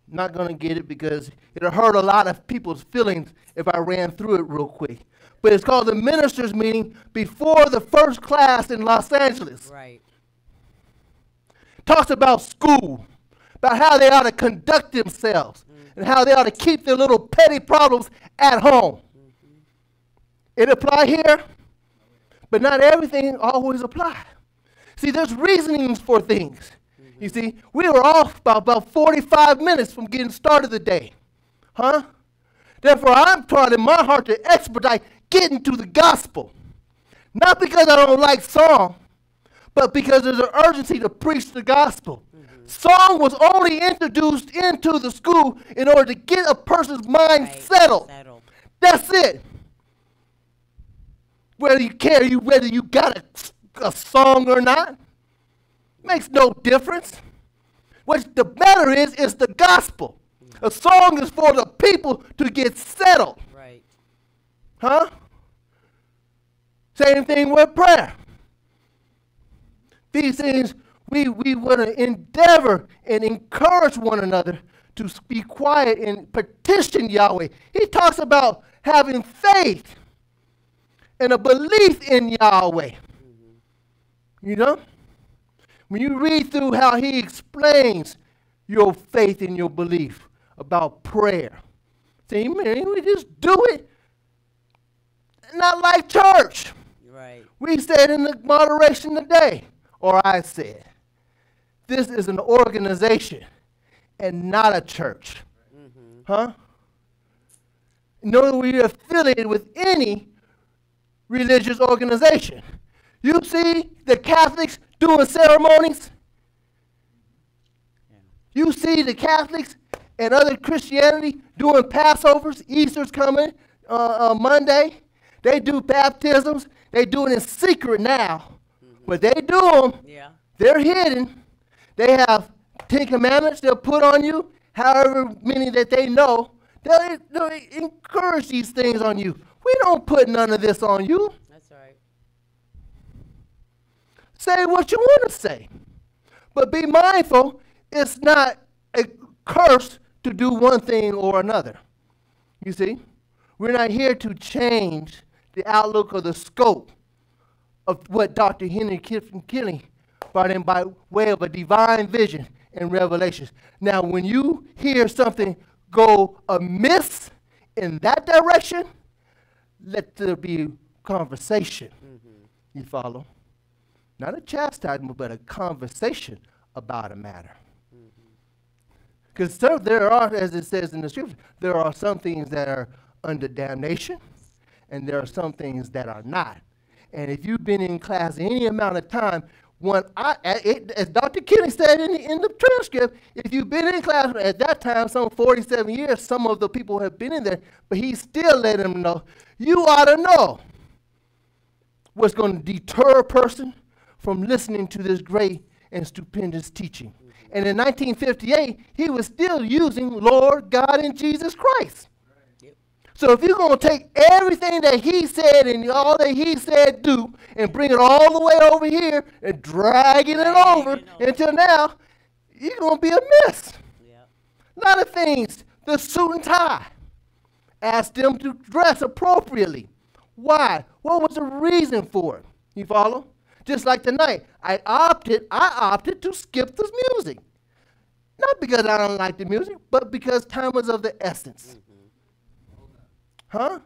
Not gonna get it because it'll hurt a lot of people's feelings if I ran through it real quick. But it's called the ministers' meeting before the first class in Los Angeles Right. Talks about school, about how they ought to conduct themselves, mm-hmm. and how they ought to keep their little petty problems at home. Mm-hmm. It apply here, but not everything always apply. See, there's reasonings for things. You mm-hmm. see, we were off about, about 45 minutes from getting started today. Huh? Therefore, I'm trying in my heart to expedite getting to the gospel. Not because I don't like song, but because there's an urgency to preach the gospel. Mm-hmm. Song was only introduced into the school in order to get a person's mind Right. settled. Settled. That's it. Whether you care, you whether you got a, a song or not, makes no difference. What the matter is, is the gospel. A mm-hmm. song is for the people to get settled. Right. Huh? Same thing with prayer. These things we, we want to endeavor and encourage one another to be quiet and petition Yahweh. He talks about having faith and a belief in Yahweh. You know? When you read through how he explains your faith and your belief about prayer. See, man, we just do it. Not like church. Right. We said in the moderation today, or I said, this is an organization and not a church. Huh? Nor are we affiliated with any religious organization. You see the Catholics doing ceremonies? You see the Catholics and other Christianity doing Passovers, Easter's coming uh, uh, Monday. They do baptisms. They do it in secret now, but they do them. Yeah. They're hidden. They have Ten Commandments they'll put on you, however many that they know. They'll, they'll encourage these things on you. We don't put none of this on you. That's right. Say what you want to say. But be mindful, it's not a curse to do one thing or another. You see? We're not here to change the outlook or the scope of what Dr. Henry Clifford Kinley brought in by way of a divine vision and revelations. Now, when you hear something go amiss in that direction, let there be conversation. Mm-hmm. You follow? Not a chastisement, but a conversation about a matter. Mm-hmm. Because there are, as it says in the scripture, there are some things that are under damnation, and there are some things that are not. And if you've been in class any amount of time, when I, it, as Dr. Kinley said in the, in the transcript, if you've been in class at that time, some 47 years, some of the people have been in there, but he still let them know, you ought to know what's going to deter a person from listening to this great and stupendous teaching. And in 1958, he was still using Lord God and Jesus Christ. So if you're going to take everything that he said and all that he said do and bring it all the way over here and dragging it over until now, you're going to be a mess. Yeah. A lot of things. The suit and tie. Ask them to dress appropriately. Why? What was the reason for it? You follow? Just like tonight, I opted, I opted to skip this music. Not because I don't like the music, but because time was of the essence. Mm-hmm. Huh?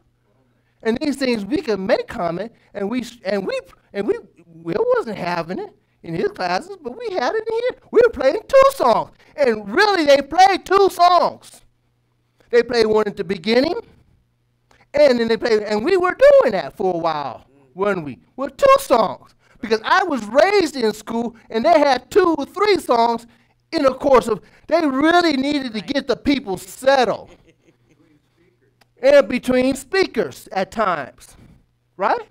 And these things we can make comment, and we and we and we Will wasn't having it in his classes, but we had it in here. We were playing two songs, and really they played two songs. They played one at the beginning, and then they played, and we were doing that for a while, weren't we? With two songs, because I was raised in school, and they had two or three songs in the course of. They really needed to get the people settled and between speakers at times, right?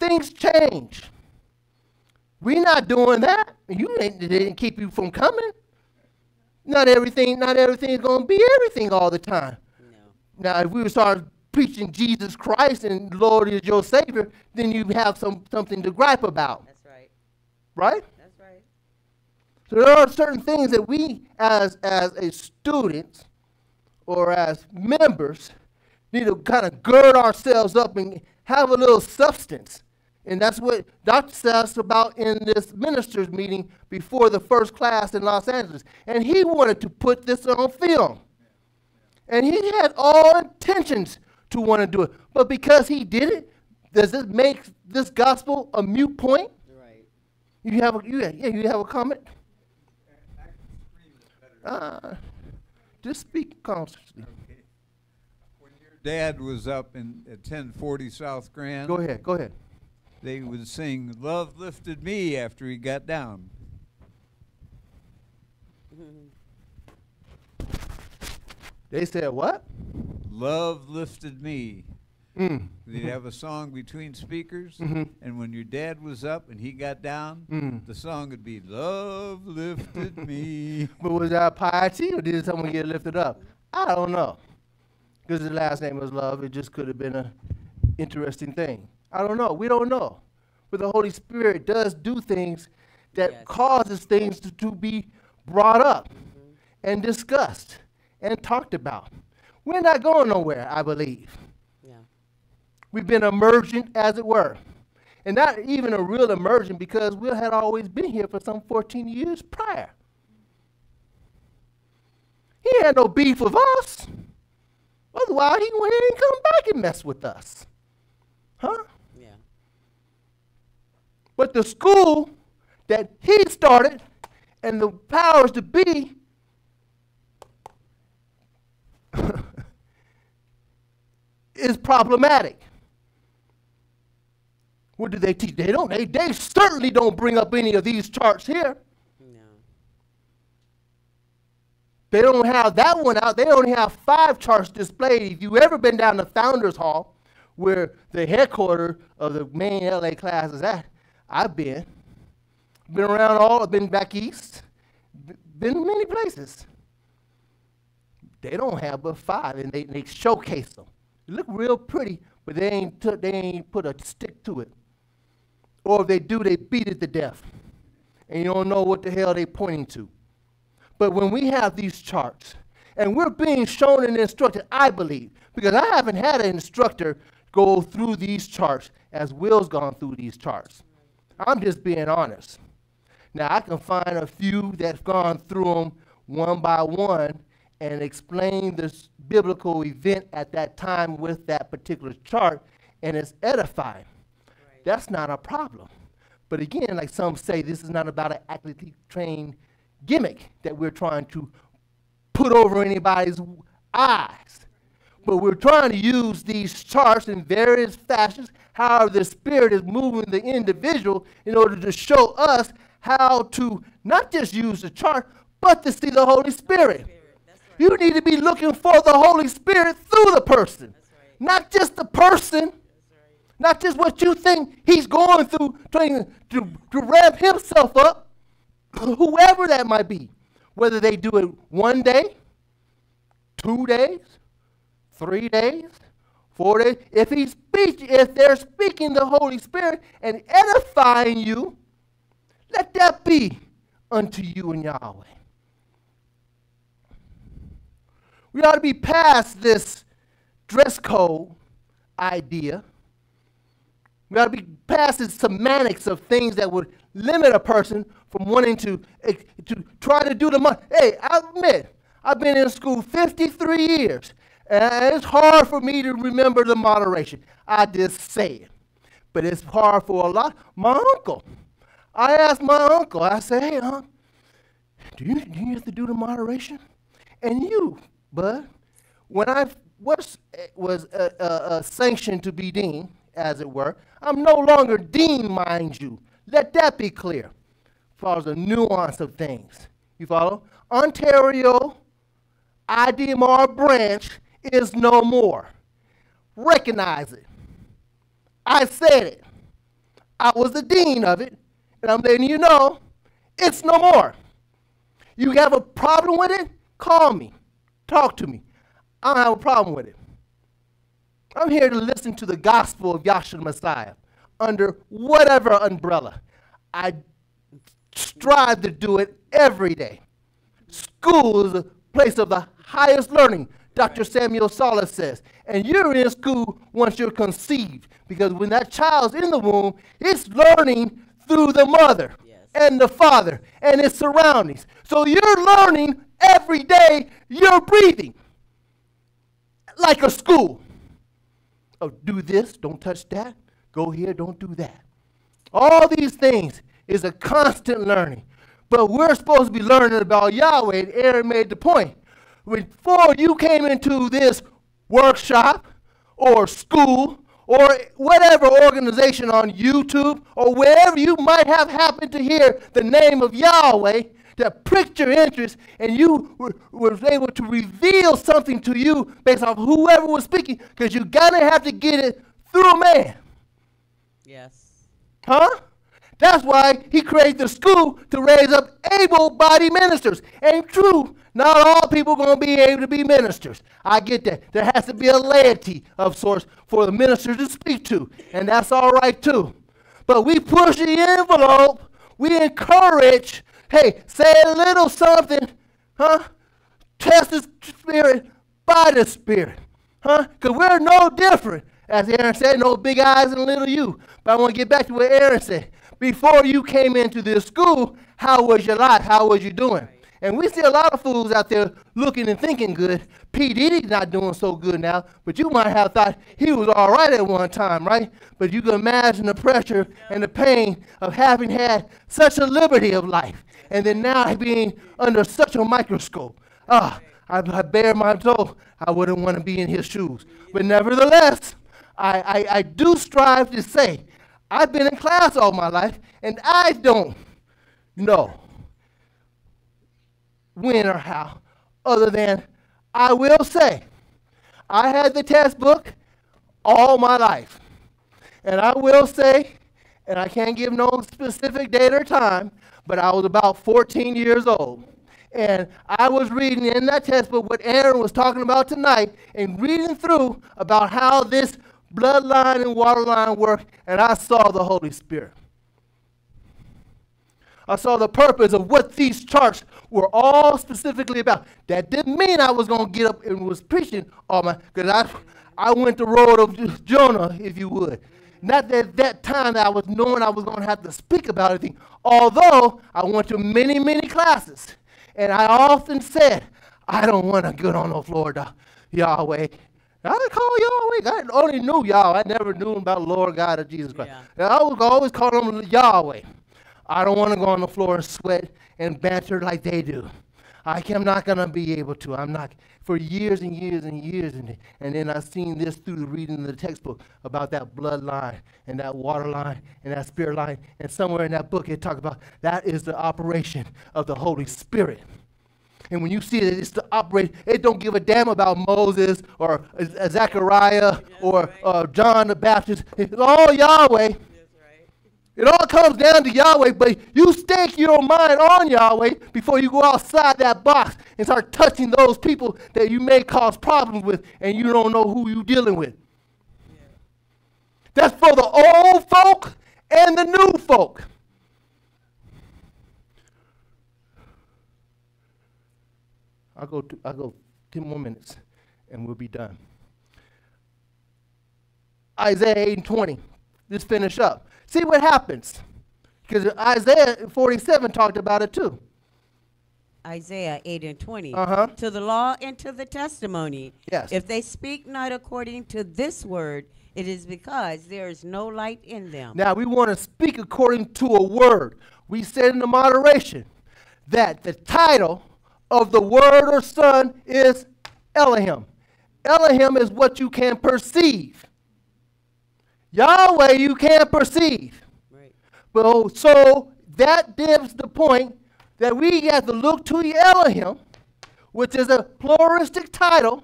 Things change. We're not doing that. You didn't keep you from coming. Not everything, not everything is going to be everything all the time. No. Now, if we start preaching Jesus Christ and Lord is your Savior, then you have some something to gripe about, That's right. right? That's right. So there are certain things that we, as as a students or as members, need to kind of gird ourselves up and have a little substance. And that's what Dr. says about in this ministers meeting before the first class in Los Angeles. And he wanted to put this on film. And he had all intentions to want to do it. But because he did it, does it make this gospel a mute point? Right. You have a, you, yeah, you have a comment? Uh, just speak constantly. Dad was up in at 1040 South Grand. Go ahead, go ahead. They would sing "Love Lifted Me" after he got down. They said what? Love lifted me. Mm. They'd have a song between speakers, Mhm. and when your dad was up and he got down, Mm. the song would be "Love lifted me." But was that piety or did someone get lifted up? I don't know. Because his last name was Love, it just could have been an interesting thing. I don't know. We don't know. But the Holy Spirit does do things that Yes. causes things to, to be brought up and discussed and talked about. We're not going nowhere, I believe. We've been emergent, as it were. And not even a real emergent because we had always been here for some 14 years prior. He had no beef with us. Otherwise, he wouldn't come back and mess with us. Huh? Yeah. But the school that he started and the powers to be is problematic. What do they teach? They don't. They, they certainly don't bring up any of these charts here. No. They don't have that one out. They only have five charts displayed. If you've ever been down to Founders Hall, where the headquarters of the main LA class is at, I've been. Been around all. I've been back east. Been many places. They don't have but five, and they, they showcase them. They look real pretty, but they ain't took, they ain't put a stick to it. Or if they do, they beat it to death, and you don't know what the hell they're pointing to. But when we have these charts, and we're being shown and instructed, I believe, because I haven't had an instructor go through these charts as Will's gone through these charts. I'm just being honest. Now, I can find a few that've gone through them one by one and explain this biblical event at that time with that particular chart, and it's edifying. That's not a problem. But again, like some say, this is not about an actively trained gimmick that we're trying to put over anybody's eyes. But we're trying to use these charts in various fashions, how the Spirit is moving the individual in order to show us how to not just use the chart, but to see the Holy Spirit. You need to be looking for the Holy Spirit through the person, not just the person, not just what you think he's going through, trying to, to ramp himself up, whoever that might be. Whether they do it one day, two days, three days, four days. If he's speaking, if they're speaking the Holy Spirit and edifying you, let that be unto you and Yahweh. We ought to be past this dress code idea. We ought to be past the semantics of things that would limit a person from wanting to, eh, to try to do the money. Hey, I admit, I've been in school 53 years, and it's hard for me to remember the moderation. I just say it. But it's hard for a lot. My uncle, I asked my uncle, I said, hey, Unc, do you, do you have to do the moderation? And you, bud, when I was, was uh, uh, uh, sanctioned to be dean, as it were, I'm no longer dean, mind you. Let that be clear as the nuance of things. You follow? Ontario IDMR branch is no more. Recognize it. I said it. I was the dean of it, and I'm letting you know it's no more. You have a problem with it? Call me. Talk to me. I don't have a problem with it. I'm here to listen to the gospel of Yahshua Messiah under whatever umbrella. I strive to do it every day. School is a place of the highest learning, Dr. Samuel Solis says. And you're in school once you're conceived, because when that child's in the womb, it's learning through the mother Yes. and the father and its surroundings. So you're learning every day, you're breathing like a school. Oh, do this, don't touch that. Go here, don't do that. All these things is a constant learning. But we're supposed to be learning about Yahweh, and Aaron made the point. Before you came into this workshop or school or whatever organization on YouTube or wherever you might have happened to hear the name of Yahweh that pricked your interest and you were, was able to reveal something to you based off whoever was speaking because you're going to have to get it through a man. Yes. Huh? That's why he created the school to raise up able-bodied ministers. Ain't true, not all people going to be able to be ministers. I get that. There has to be a laity of sorts for the minister to speak to, and that's all right too. But we push the envelope. We encourage. Hey, say a little something, huh? Test the spirit by the spirit, huh? Because we're no different. As Aaron said, no big eyes and little you. But I want to get back to what Aaron said. Before you came into this school, how was your life? How was you doing? And we see a lot of fools out there looking and thinking good. P. Diddy's not doing so good now, but you might have thought he was all right at one time, right? But you can imagine the pressure and the pain of having had such a liberty of life and then now being under such a microscope. Ah, I, I bare my soul. I wouldn't want to be in his shoes. But nevertheless, I, I, I do strive to say, I've been in class all my life, and I don't know when or how, other than I will say, I had the test book all my life. And I will say, and I can't give no specific date or time, but I was about 14 years old. And I was reading in that test book what Aaron was talking about tonight and reading through about how this bloodline and waterline work, and I saw the Holy Spirit. I saw the purpose of what these charts were all specifically about. That didn't mean I was going to get up and was preaching all my, because I, I went the road of Jonah, if you would. Not that that time that I was knowing I was going to have to speak about anything, although I went to many, many classes. And I often said, I don't want to get on the floor, to Yahweh. I call Yahweh. I only knew Yahweh. I never knew about Lord God or Jesus Christ. Yeah. I was always call him Yahweh. I don't want to go on the floor and sweat and banter like they do. I am not going to be able to. I'm not. For years and years and years, and, and then I've seen this through the reading of the textbook about that bloodline and that water line and that spirit line. And somewhere in that book, it talks about that is the operation of the Holy Spirit. And when you see that it's the operate, it don't give a damn about Moses or uh, Zechariah or uh, John the Baptist. It's all Yahweh. It all comes down to Yahweh, but you stake your mind on Yahweh before you go outside that box and start touching those people that you may cause problems with and you don't know who you're dealing with. That's for the old folk and the new folk. I'll go, to, I'll go 10 more minutes and we'll be done. Isaiah 8 and 20. Let's finish up. See what happens. Because Isaiah 47 talked about it too. Isaiah 8 and 20. Uh-huh. To the law and to the testimony. Yes. If they speak not according to this word, it is because there is no light in them. Now we want to speak according to a word. We said in the moderation that the title of the word or son is Elohim. Elohim is what you can perceive. Yahweh you can't perceive. Right. Well, oh, so that gives the point that we have to look to Elohim, which is a pluralistic title,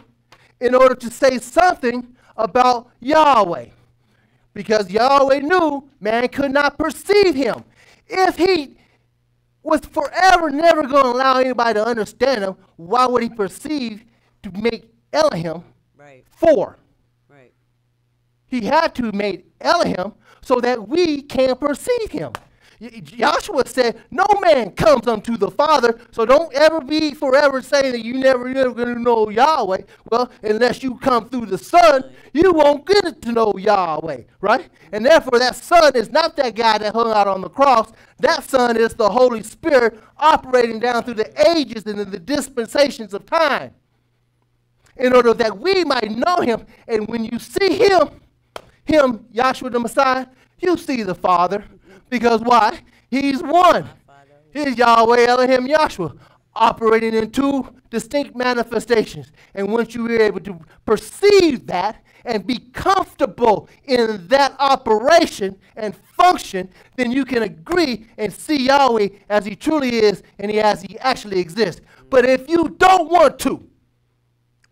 in order to say something about Yahweh. Because Yahweh knew man could not perceive him. If he was forever never going to allow anybody to understand him, why would he perceive to make Elohim Right. four? He had to make Elohim so that we can perceive him. Joshua said, No man comes unto the Father, so don't ever be forever saying that you never, never going to know Yahweh. Well, unless you come through the Son, you won't get to know Yahweh, right? And therefore, that Son is not that guy that hung out on the cross. That Son is the Holy Spirit operating down through the ages and in the dispensations of time in order that we might know him. And when you see him, him, Yahshua the Messiah, you see the Father. Because why? He's one. He's Yahweh Elohim Yahshua, operating in two distinct manifestations. And once you are able to perceive that and be comfortable in that operation and function, then you can agree and see Yahweh as he truly is and as he actually exists. But if you don't want to,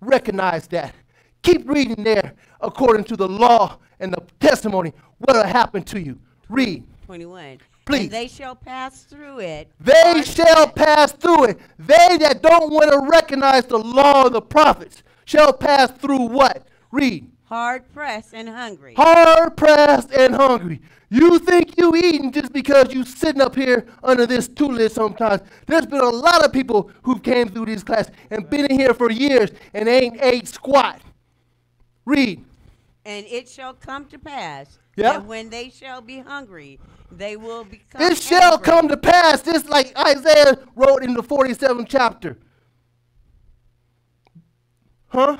recognize that. Keep reading there according to the law and the testimony what will happen to you. Read. 21. Please. And they shall pass through it. They shall pass through it. They that don't want to recognize the law of the prophets shall pass through what? Read. Hard pressed and hungry. Hard pressed and hungry. You think you eating just because you sitting up here under this tutelage sometimes. There's been a lot of people who came through these classes and been in here for years and ain't ate squat. Read. And it shall come to pass Yeah. And when they shall be hungry, they will become. It shall angry. come to pass, just like Isaiah wrote in the 47th chapter. Huh?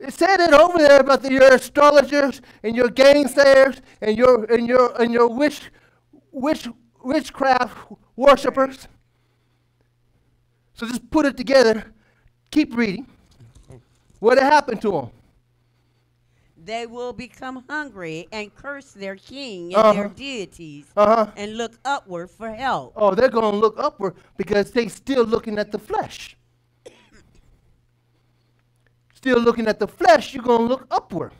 It said it over there about the, your astrologers and your gainsayers and your and your and your witch, witch witchcraft worshippers. So just put it together. Keep reading. What happened to them? They will become hungry and curse their king and Uh-huh. their deities Uh huh. and look upward for help. Oh, they're going to look upward because they're still looking at the flesh. still looking at the flesh, you're going to look upward.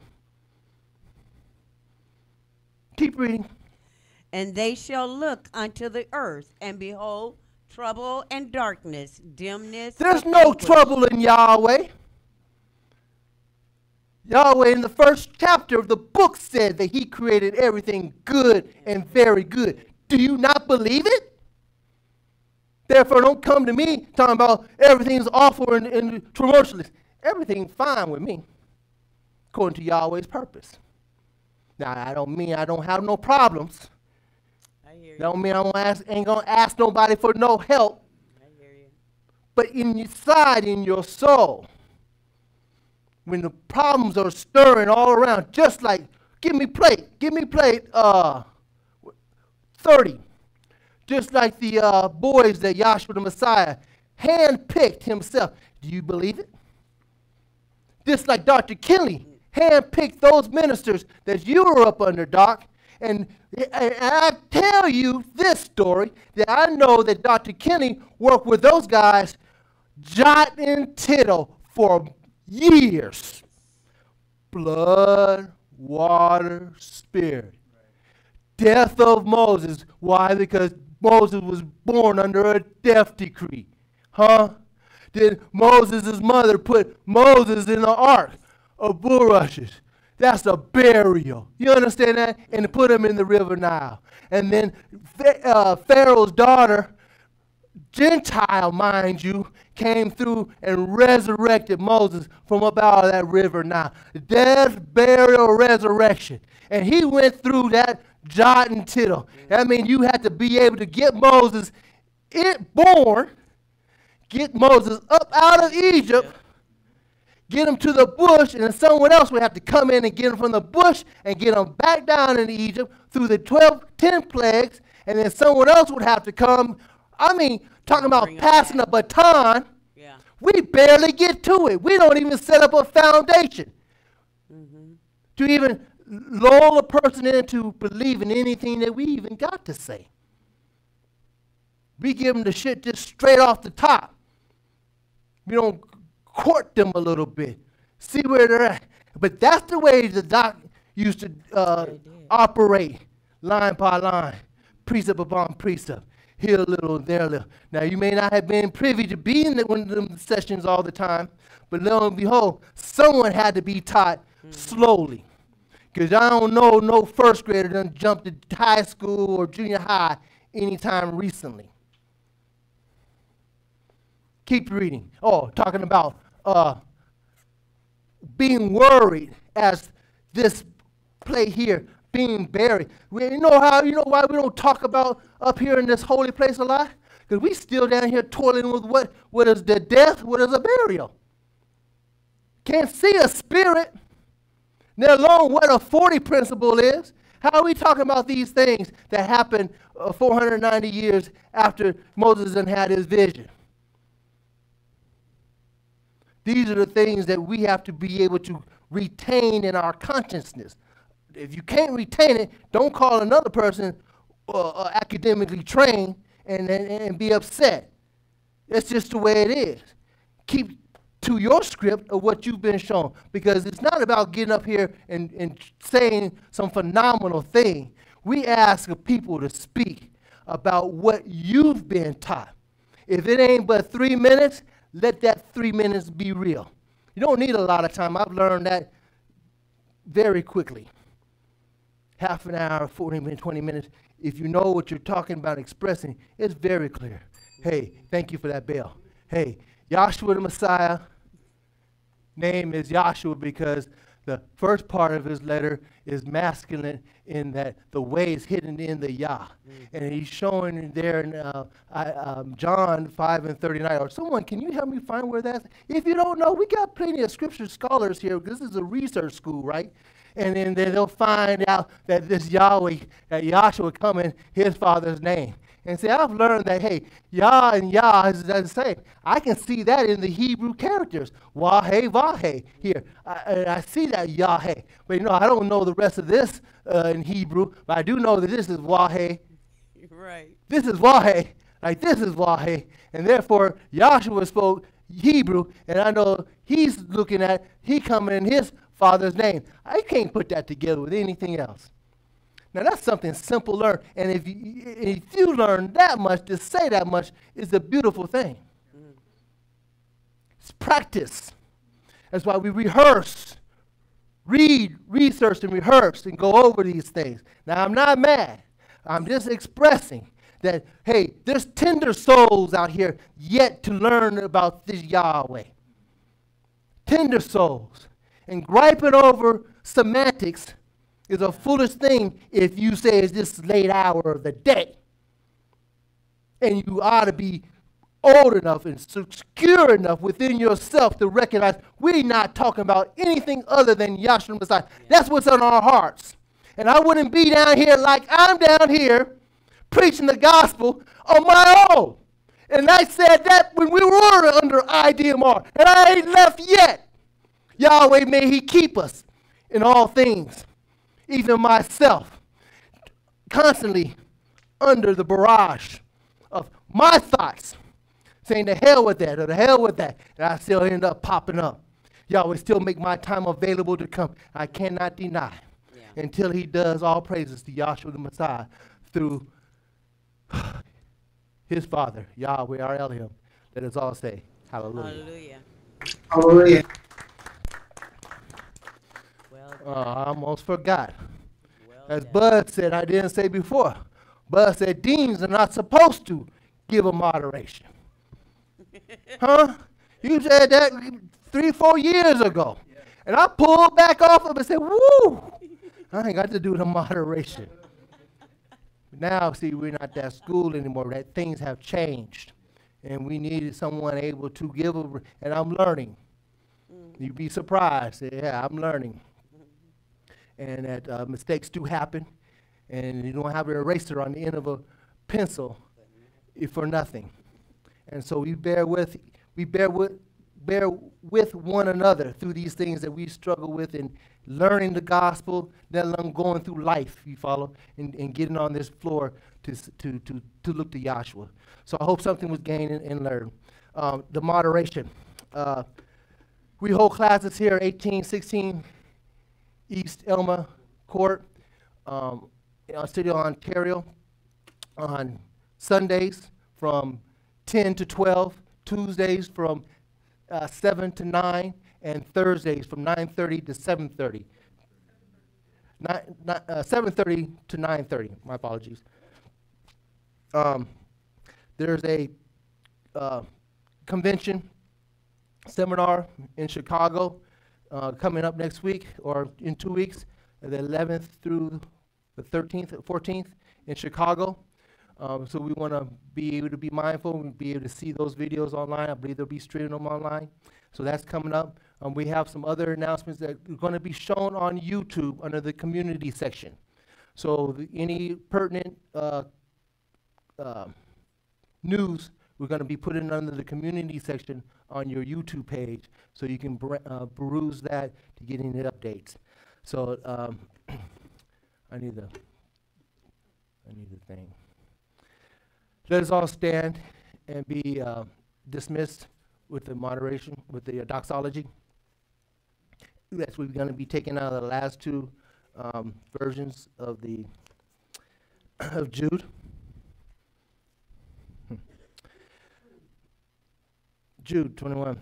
Keep reading. And they shall look unto the earth and behold trouble and darkness, dimness. There's no trouble in Yahweh. Yahweh, in the first chapter of the book, said that He created everything good and very good. Do you not believe it? Therefore, don't come to me talking about everything's awful and, and tumultuous. Everything's fine with me, according to Yahweh's purpose. Now, I don't mean I don't have no problems. I hear you. Don't mean I don't ask, ain't gonna ask nobody for no help. I hear you. But inside, in your soul, when the problems are stirring all around, just like, give me plate, give me plate, uh, 30. Just like the uh, boys that Yahshua the Messiah handpicked himself. Do you believe it? Just like Dr. Kinley handpicked those ministers that you were up under, Doc. And, and I tell you this story that I know that Dr. Kinley worked with those guys jot and tittle for years. Blood, water, spirit. Death of Moses. Why? Because Moses was born under a death decree. Huh? Did Moses' mother put Moses in the ark of bulrushes? That's a burial. You understand that? And put him in the river Nile. And then uh, Pharaoh's daughter Gentile, mind you, came through and resurrected Moses from up out of that river now. Death, burial, resurrection. And he went through that jot and tittle. That means you had to be able to get Moses it born, get Moses up out of Egypt, get him to the bush, and then someone else would have to come in and get him from the bush and get him back down into Egypt through the 12, 10 plagues, and then someone else would have to come. I mean, talking about passing a baton, Yeah. we barely get to it. We don't even set up a foundation to even lull a person into believing anything that we even got to say. We give them the shit just straight off the top. We don't court them a little bit, see where they're at. But that's the way the doc used to uh, operate, line by line, precept upon precept, here a little, there a little. Now you may not have been privy to be in one of them sessions all the time, but lo and behold, someone had to be taught slowly. Because I don't know no first grader done jumped to high school or junior high anytime recently. Keep reading. Oh, talking about uh, being worried as this play here, being buried. We, you know how you know why we don't talk about up here in this holy place a lot? Because we still down here toiling with what what is the death, what is a burial. Can't see a spirit, let alone what a 40 principle is. How are we talking about these things that happened uh, 490 years after Moses and had his vision? These are the things that we have to be able to retain in our consciousness. If you can't retain it, don't call another person uh, uh, academically trained and, and, and be upset. That's just the way it is. Keep to your script of what you've been shown because it's not about getting up here and, and saying some phenomenal thing. We ask people to speak about what you've been taught. If it ain't but three minutes, let that three minutes be real. You don't need a lot of time. I've learned that very quickly. Half an hour, 40 minutes, 20 minutes. If you know what you're talking about expressing, it's very clear. Hey, thank you for that bell. Hey, Yahshua the Messiah, name is Yahshua because the first part of his letter is masculine in that the way is hidden in the Yah. And he's showing there in uh, I, um, John 5 and 39. Or someone, can you help me find where that's? If you don't know, we got plenty of scripture scholars here. This is a research school, right? And then they- they'll find out that this Yahweh, that Yahshua come in his father's name. And see, I've learned that, hey, Yah and Yah is the same. I can see that in the Hebrew characters. Wahe, Vahe, here. I, I- I see that Yaheh. But you know, I don't know the rest of this uh, in Hebrew, but I do know that this is Wahe. Right. This is Wahe. Like this is Wahe. And therefore, Joshua spoke Hebrew, and I know he's looking at, he coming in his father's name. I can't put that together with anything else. Now that's something simple to learn. And if you, if you learn that much, to say that much is a beautiful thing. It's practice. That's why we rehearse, read, research, and rehearse and go over these things. Now I'm not mad. I'm just expressing that, hey, there's tender souls out here yet to learn about this Yahweh. Tender souls. And griping over semantics is a foolish thing if you say it's this late hour of the day. And you ought to be old enough and secure enough within yourself to recognize we're not talking about anything other than Yahshua Messiah. That's what's on our hearts. And I wouldn't be down here like I'm down here preaching the gospel on my own. And I said that when we were under IDMR, and I ain't left yet. Yahweh, may He keep us in all things, even myself, constantly under the barrage of my thoughts, saying to hell with that or the hell with that, and I still end up popping up. Yahweh still make my time available to come. I cannot deny Yeah. until He does all praises to Yahshua the Messiah through His Father, Yahweh our Elohim. Let us all say, Hallelujah. Hallelujah. Hallelujah. Uh, I almost forgot. well As done. Bud said, I didn't say before. Bud said deans are not supposed to give a moderation. huh? You said that three, four years ago. And I pulled back off of it and said, woo, I ain't got to do the moderation. now, see, we're not that school anymore. That things have changed. And we needed someone able to give a, and I'm learning. You'd be surprised. Yeah, I'm learning and that uh, mistakes do happen, and you don't have an eraser on the end of a pencil for nothing. And so we bear with, we bear with, bear with one another through these things that we struggle with in learning the gospel, let alone going through life. You follow, and, and getting on this floor to, to to to look to Joshua. So I hope something was gained and, and learned. Um, the moderation. Uh, we hold classes here, 18, 16, East Elma Court, um, city of Ontario, on Sundays from 10 to 12, Tuesdays from uh, 7 to 9, and Thursdays from 9:30 to 7:30. Ni- ni- uh, 7:30 to 9:30. My apologies. Um, there's a uh, convention seminar in Chicago uh, coming up next week or in two weeks, the 11th through the 13th, 14th in Chicago. Um, so we want to be able to be mindful and be able to see those videos online. I believe they'll be streaming them online. So that's coming up. Um, we have some other announcements that are going to be shown on YouTube under the community section. So the, any pertinent uh, uh, news, we're going to be putting it under the community section on your YouTube page, so you can br- uh, peruse that to get any updates. So um, I need the I need the thing. Let us all stand and be uh, dismissed with the moderation, with the doxology. That's we're going to be taking out of the last two um, versions of the of Jude. Jude 21,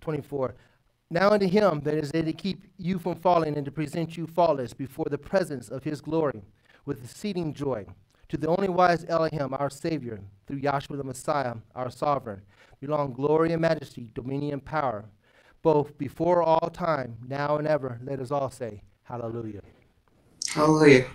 24. Now unto him that is able to keep you from falling and to present you faultless before the presence of his glory with exceeding joy. To the only wise Elohim, our Savior, through Yahshua the Messiah, our sovereign, belong glory and majesty, dominion and power, both before all time, now and ever. Let us all say, Hallelujah. Hallelujah.